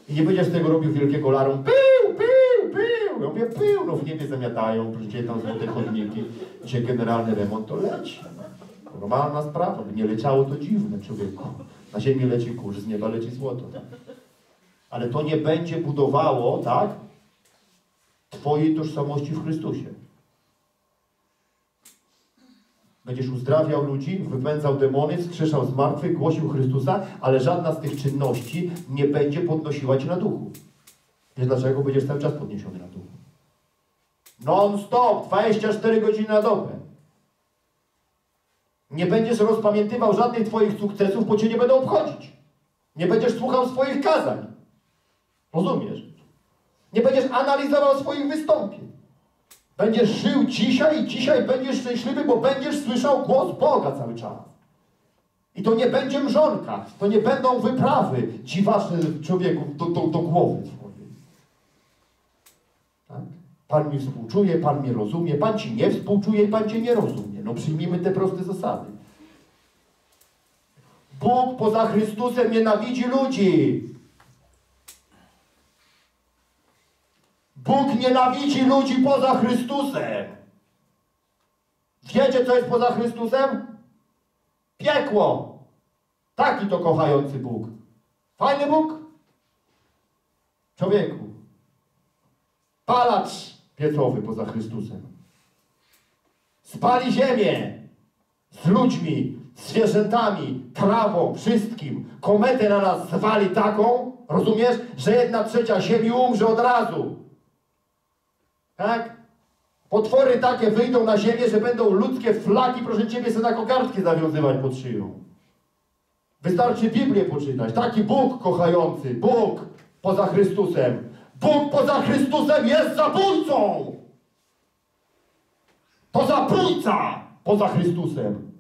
I nie będziesz tego robił wielkiego laru. Pył, pył, pył. Ja mówię, pył, no w niebie zamiatają, przecież tam złote chodniki, gdzie generalny remont to leci. Normalna sprawa, by nie leciało to dziwne człowieku. Na ziemi leci kurz, z nieba leci złoto. Ale to nie będzie budowało, tak? Twojej tożsamości w Chrystusie. Będziesz uzdrawiał ludzi, wypędzał demony, wskrzeszał zmartwych, głosił Chrystusa, ale żadna z tych czynności nie będzie podnosiła Cię na duchu. Wiesz dlaczego? Będziesz cały czas podniesiony na duchu. Non-stop, 24 godziny na dobę. Nie będziesz rozpamiętywał żadnych Twoich sukcesów, bo Cię nie będą obchodzić. Nie będziesz słuchał swoich kazań. Rozumiesz? Nie będziesz analizował swoich wystąpień. Będziesz żył dzisiaj i dzisiaj będziesz szczęśliwy, bo będziesz słyszał głos Boga cały czas. I to nie będzie mrzonka, to nie będą wyprawy dziwaczne człowieków do, do, do głowy swojej. Tak? Pan mi współczuje, Pan mnie rozumie, Pan Ci nie współczuje, Pan Cię nie rozumie. No przyjmijmy te proste zasady. Bóg poza Chrystusem nienawidzi ludzi. Bóg nienawidzi ludzi poza Chrystusem. Wiecie, co jest poza Chrystusem? Piekło. Taki to kochający Bóg. Fajny Bóg? Człowieku, palacz piecowy poza Chrystusem. Spali ziemię z ludźmi, zwierzętami, trawą, wszystkim. Kometę na nas zwali taką, rozumiesz, że jedna trzecia ziemi umrze od razu. Tak? Potwory takie wyjdą na ziemię, że będą ludzkie flagi, proszę Ciebie, sobie na kokardki zawiązywać pod szyją. Wystarczy Biblię poczytać. Taki Bóg kochający, Bóg poza Chrystusem. Bóg poza Chrystusem jest zabójcą! To zabójca poza Chrystusem.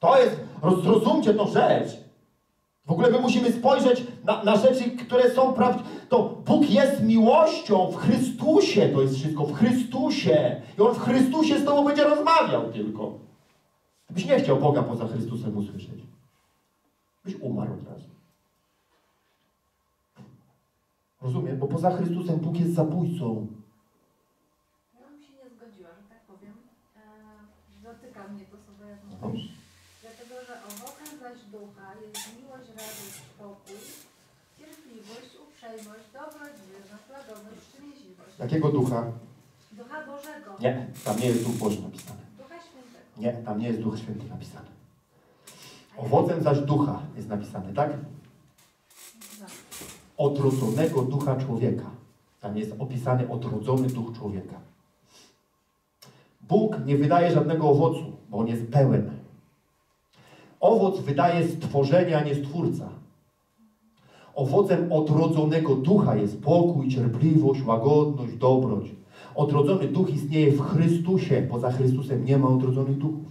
To jest, roz- zrozumcie tą rzecz. W ogóle my musimy spojrzeć na, na rzeczy, które są prawdziwe. To Bóg jest miłością w Chrystusie, to jest wszystko, w Chrystusie. I On w Chrystusie z Tobą będzie rozmawiał tylko. Byś nie chciał Boga poza Chrystusem usłyszeć. Byś umarł od razu. Rozumiem, bo poza Chrystusem Bóg jest zabójcą. Ja bym się nie zgodziła, że tak powiem. E, dotyka mnie to słowo, jak No. mówisz. Dlatego, że owocem zaś ducha jest miłość, radość, spokój, cierpliwość, uprzejmość, dobroć, wierność, łagodność, wstrzemięźliwość. Jakiego ducha? Ducha Bożego. Nie, tam nie jest Duch Boży napisany. Ducha Świętego. Nie, tam nie jest Duch Święty napisany. Owocem zaś ducha jest napisane, tak? Odrodzonego ducha człowieka. Tam jest opisany odrodzony duch człowieka. Bóg nie wydaje żadnego owocu, bo on jest pełen. Owoc wydaje stworzenie, a nie stwórca. Owocem odrodzonego ducha jest pokój, cierpliwość, łagodność, dobroć. Odrodzony duch istnieje w Chrystusie. Poza Chrystusem nie ma odrodzonych duchów.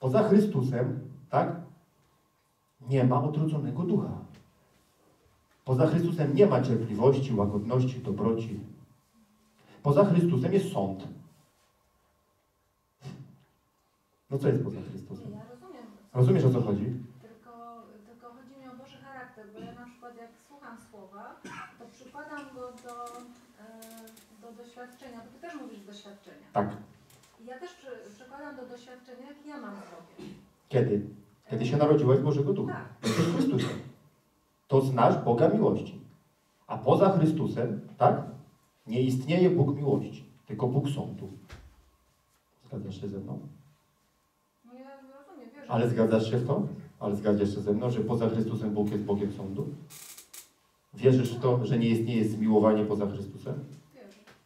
Poza Chrystusem, tak? Nie ma odrodzonego ducha. Poza Chrystusem nie ma cierpliwości, łagodności, dobroci. Poza Chrystusem jest sąd. No co jest poza Chrystusem? ja rozumiem. Rozumiesz o co chodzi? Tylko, tylko chodzi mi o Boży charakter, bo ja na przykład jak słucham słowa, to przykładam go do, e, do doświadczenia, bo Ty też mówisz doświadczenia. Tak. I ja też przy, przykładam do doświadczenia, jak ja mam sobie. Kiedy? Kiedy się narodziłeś z Bożego Ducha. Tak. Jesteś Chrystusem. To znasz Boga miłości. A poza Chrystusem, tak? Nie istnieje Bóg miłości, tylko Bóg sądu. Zgadzasz się ze mną? No ja rozumiem, wiesz. Ale zgadzasz się w to? Ale zgadzasz się ze mną, że poza Chrystusem Bóg jest Bogiem sądu? Wierzysz w to, że nie istnieje zmiłowanie poza Chrystusem?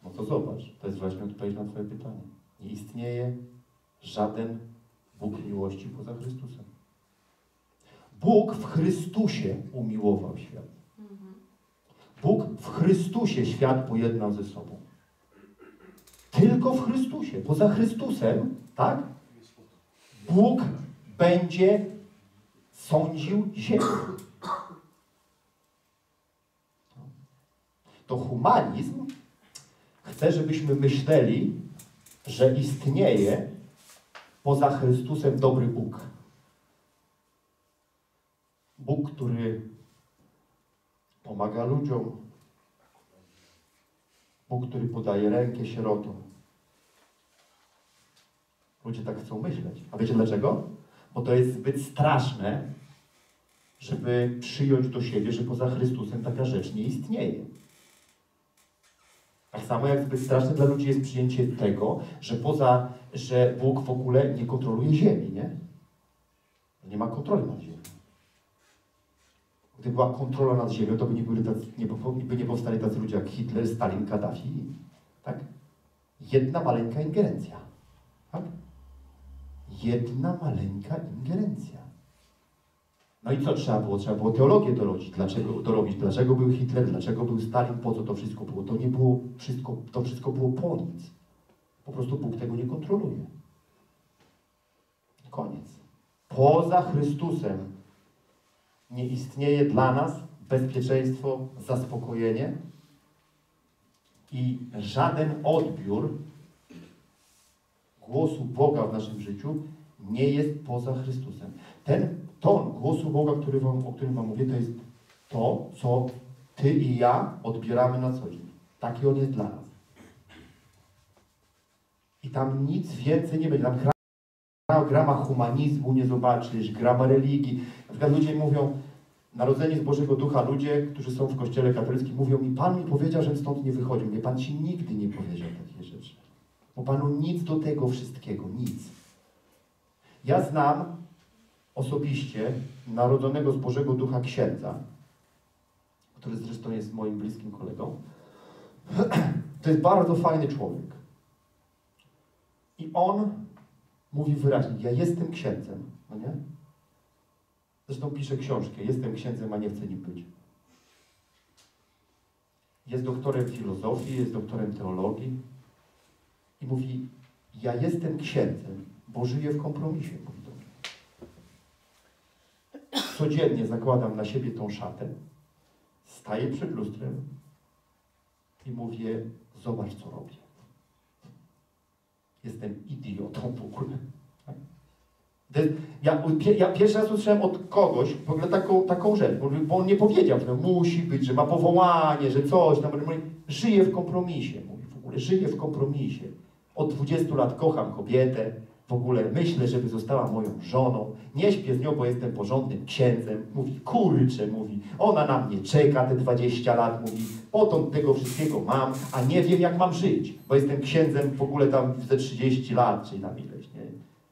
No to zobacz, to jest właśnie odpowiedź na Twoje pytanie. Nie istnieje żaden Bóg miłości poza Chrystusem. Bóg w Chrystusie umiłował świat. Bóg w Chrystusie świat pojednał ze sobą. Tylko w Chrystusie. Poza Chrystusem, tak? Bóg będzie sądził ziemię. To humanizm chce, żebyśmy myśleli, że istnieje poza Chrystusem dobry Bóg. Bóg, który pomaga ludziom. Bóg, który podaje rękę sierotom. Ludzie tak chcą myśleć. A wiecie dlaczego? Bo to jest zbyt straszne, żeby przyjąć do siebie, że poza Chrystusem taka rzecz nie istnieje. Tak samo jak zbyt straszne dla ludzi jest przyjęcie tego, że poza, że Bóg w ogóle nie kontroluje ziemi, nie? Nie ma kontroli nad ziemią. Gdyby była kontrola nad ziemią, to by nie, byli tacy, nie, by nie powstali tacy ludzie jak Hitler, Stalin, Kaddafi. Tak? Jedna maleńka ingerencja. Tak? Jedna maleńka ingerencja. No i co trzeba było? Trzeba było teologię dorobić. Dlaczego, dorobić. Dlaczego był Hitler? Dlaczego był Stalin? Po co to wszystko było? To nie było wszystko, to wszystko było po nic. Po prostu Bóg tego nie kontroluje. Koniec. Poza Chrystusem nie istnieje dla nas bezpieczeństwo, zaspokojenie i żaden odbiór głosu Boga w naszym życiu nie jest poza Chrystusem. Ten ton głosu Boga, który wam, o którym Wam mówię, to jest to, co Ty i ja odbieramy na co dzień. Taki on jest dla nas. I tam nic więcej nie będzie. Grama humanizmu nie zobaczysz, grama religii. Na przykład ludzie mówią, narodzeni z Bożego Ducha ludzie, którzy są w kościele katolickim, mówią mi, Pan mi powiedział, że stąd nie wychodził. Mnie Pan Ci nigdy nie powiedział takie rzeczy. Bo Panu nic do tego wszystkiego, nic. Ja znam osobiście narodzonego z Bożego Ducha księdza, który zresztą jest moim bliskim kolegą. [clears throat] To jest bardzo fajny człowiek. I on mówi wyraźnie, ja jestem księdzem, no nie? Zresztą pisze książkę, jestem księdzem, a nie chcę nim być. Jest doktorem filozofii, jest doktorem teologii i mówi, ja jestem księdzem, bo żyję w kompromisie. Codziennie zakładam na siebie tą szatę, staję przed lustrem i mówię, zobacz co robię. Jestem idiotą w ogóle. Jest- Ja, ja pierwszy raz usłyszałem od kogoś w ogóle taką, taką rzecz, bo- on nie powiedział, że musi być, że ma powołanie, że coś tam. Mówi, Żyję w kompromisie, mówi w ogóle, żyję w kompromisie. Od 20 lat kocham kobietę, w ogóle myślę, żeby została moją żoną. Nie śpię z nią, bo jestem porządnym księdzem. Mówi, kurczę, mówi, ona na mnie czeka te 20 lat, mówi, potąd tego wszystkiego mam, a nie wiem jak mam żyć, bo jestem księdzem w ogóle tam ze 30 lat, czy tam ileś, nie?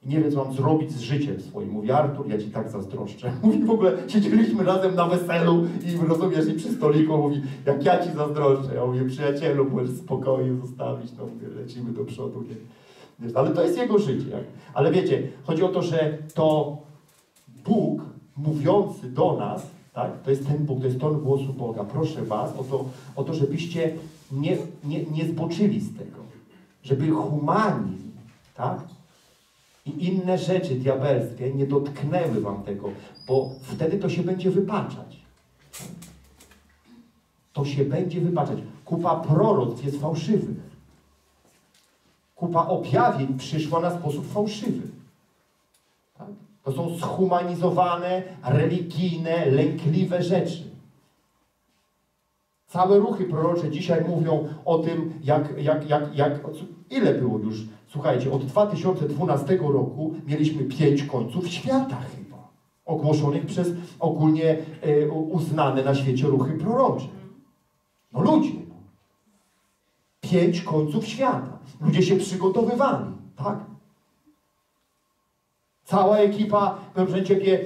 I nie wiem, co mam zrobić z życiem swoim. Mówi, Artur, ja ci tak zazdroszczę. [laughs] Mówi, w ogóle siedzieliśmy razem na weselu i rozumiesz, i przy stoliku mówi, jak ja ci zazdroszczę. Ja mówię, przyjacielu, możesz spokoju zostawić, no mówię, lecimy do przodu, nie? Ale to jest jego życie. Ale wiecie, chodzi o to, że to Bóg mówiący do nas, tak, to jest ten Bóg, to jest ton głosu Boga. Proszę was o to, o to żebyście nie, nie, nie zboczyli z tego. Żeby humanizm, tak, i inne rzeczy diabelskie nie dotknęły wam tego, bo wtedy to się będzie wypaczać. To się będzie wypaczać. Kupa proroctw jest fałszywych. Kupa objawień przyszła na sposób fałszywy. Tak? To są schumanizowane, religijne, lękliwe rzeczy. Całe ruchy prorocze dzisiaj mówią o tym, jak, jak, jak, jak ile było już, słuchajcie, od 2012 roku mieliśmy pięć końców świata chyba, ogłoszonych przez ogólnie e, uznane na świecie ruchy prorocze. No ludzie. Pięć końców świata. Ludzie się przygotowywali, tak? Cała ekipa, proszę Ciebie,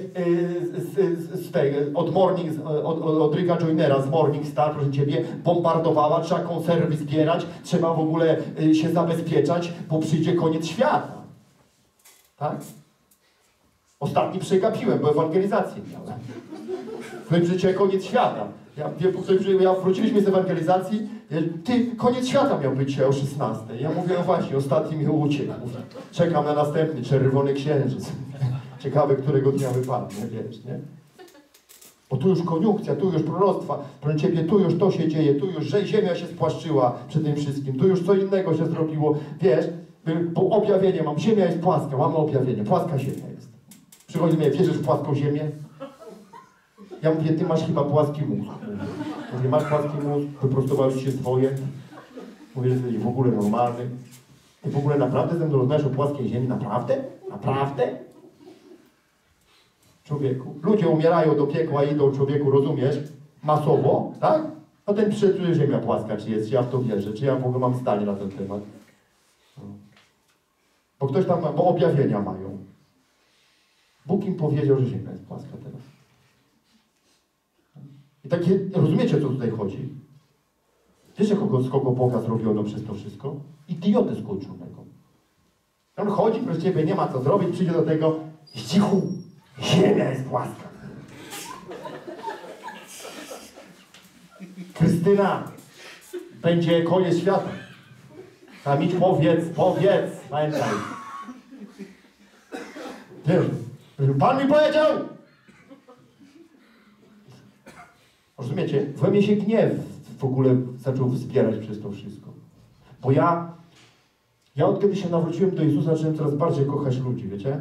z, z, z tej, od, morning, od, od, Joynera z Morning Star, proszę Ciebie, bombardowała, trzeba konserwy zbierać, trzeba w ogóle y, się zabezpieczać, bo przyjdzie koniec świata. Tak? Ostatni przegapiłem, bo ewangelizację miałem. Życie koniec świata. Ja, ja wróciliśmy z ewangelizacji, wie, ty, koniec świata miał być dzisiaj o 16. Ja mówię, no właśnie, ostatni mi uciekł. Czekam na następny, czerwony księżyc. [laughs] Ciekawe, którego dnia wypadnie, wiesz, nie? Bo tu już koniunkcja, tu już proroctwa, proszę Ciebie, tu już to się dzieje, tu już że ziemia się spłaszczyła przed tym wszystkim, tu już co innego się zrobiło, wiesz, bo objawienie mam, ziemia jest płaska, mamy objawienie, płaska ziemia jest. Przychodzi mnie, wierzysz w płaską ziemię? Ja mówię, ty masz chyba płaski mózg. Mówię, masz płaski mózg, wyprostowałeś się swoje. Mówię, że jesteś w ogóle normalny. Ty w ogóle naprawdę ze mną rozmawiasz o płaskiej ziemi? Naprawdę? Naprawdę? Człowieku. Ludzie umierają do piekła, idą człowieku, rozumiesz? Masowo, tak? No ten że ziemia płaska, czy jest, czy ja w to wierzę, czy ja w ogóle mam zdanie na ten temat. No. Bo ktoś tam, bo objawienia mają. Bóg im powiedział, że ziemia jest płaska teraz. I takie, rozumiecie, co tutaj chodzi? Wiecie, kogo, z kogo Boga zrobiono przez to wszystko? Idiotę skończonego. On chodzi, proszę Ciebie, nie ma co zrobić, przyjdzie do tego, cichu, ziemia jest płaska. Krystyna, będzie koniec świata. Tam idź, powiedz, powiedz, pamiętaj. Wiesz, Pan mi powiedział! Rozumiecie? We mnie się gniew w ogóle zaczął wzbierać przez to wszystko. Bo ja, ja od kiedy się nawróciłem do Jezusa, zacząłem coraz bardziej kochać ludzi, wiecie?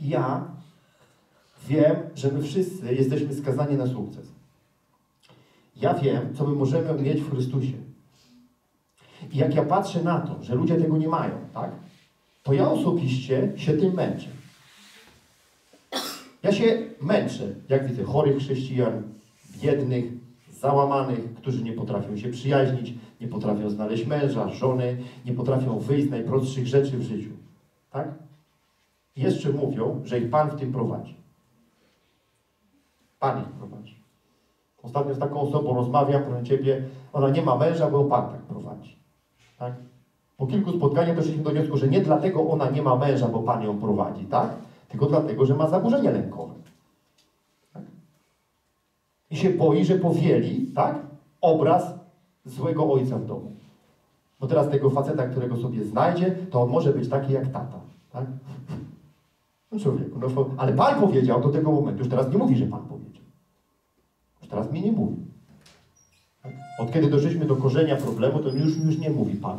I ja wiem, że my wszyscy jesteśmy skazani na sukces. Ja wiem, co my możemy mieć w Chrystusie. I jak ja patrzę na to, że ludzie tego nie mają, tak? to ja osobiście się tym męczę. Ja się męczę, jak widzę chorych chrześcijan, biednych, załamanych, którzy nie potrafią się przyjaźnić, nie potrafią znaleźć męża, żony, nie potrafią wyjść z najprostszych rzeczy w życiu. Tak? Jeszcze mówią, że ich Pan w tym prowadzi. Pan ich prowadzi. Ostatnio z taką osobą rozmawiam, proszę Ciebie, ona nie ma męża, bo Pan tak prowadzi. Tak? Po kilku spotkaniach doszliśmy do wniosku, że nie dlatego ona nie ma męża, bo Pan ją prowadzi, tak? Tylko dlatego, że ma zaburzenie lękowe. I się boi, że powieli, tak? Obraz złego ojca w domu. Bo teraz tego faceta, którego sobie znajdzie, to on może być taki jak tata. Tak? No człowieku, no, ale Pan powiedział do tego momentu, już teraz nie mówi, że Pan powiedział. Już teraz mi nie mówi. Tak? Od kiedy doszliśmy do korzenia problemu, to już, już nie mówi Pan.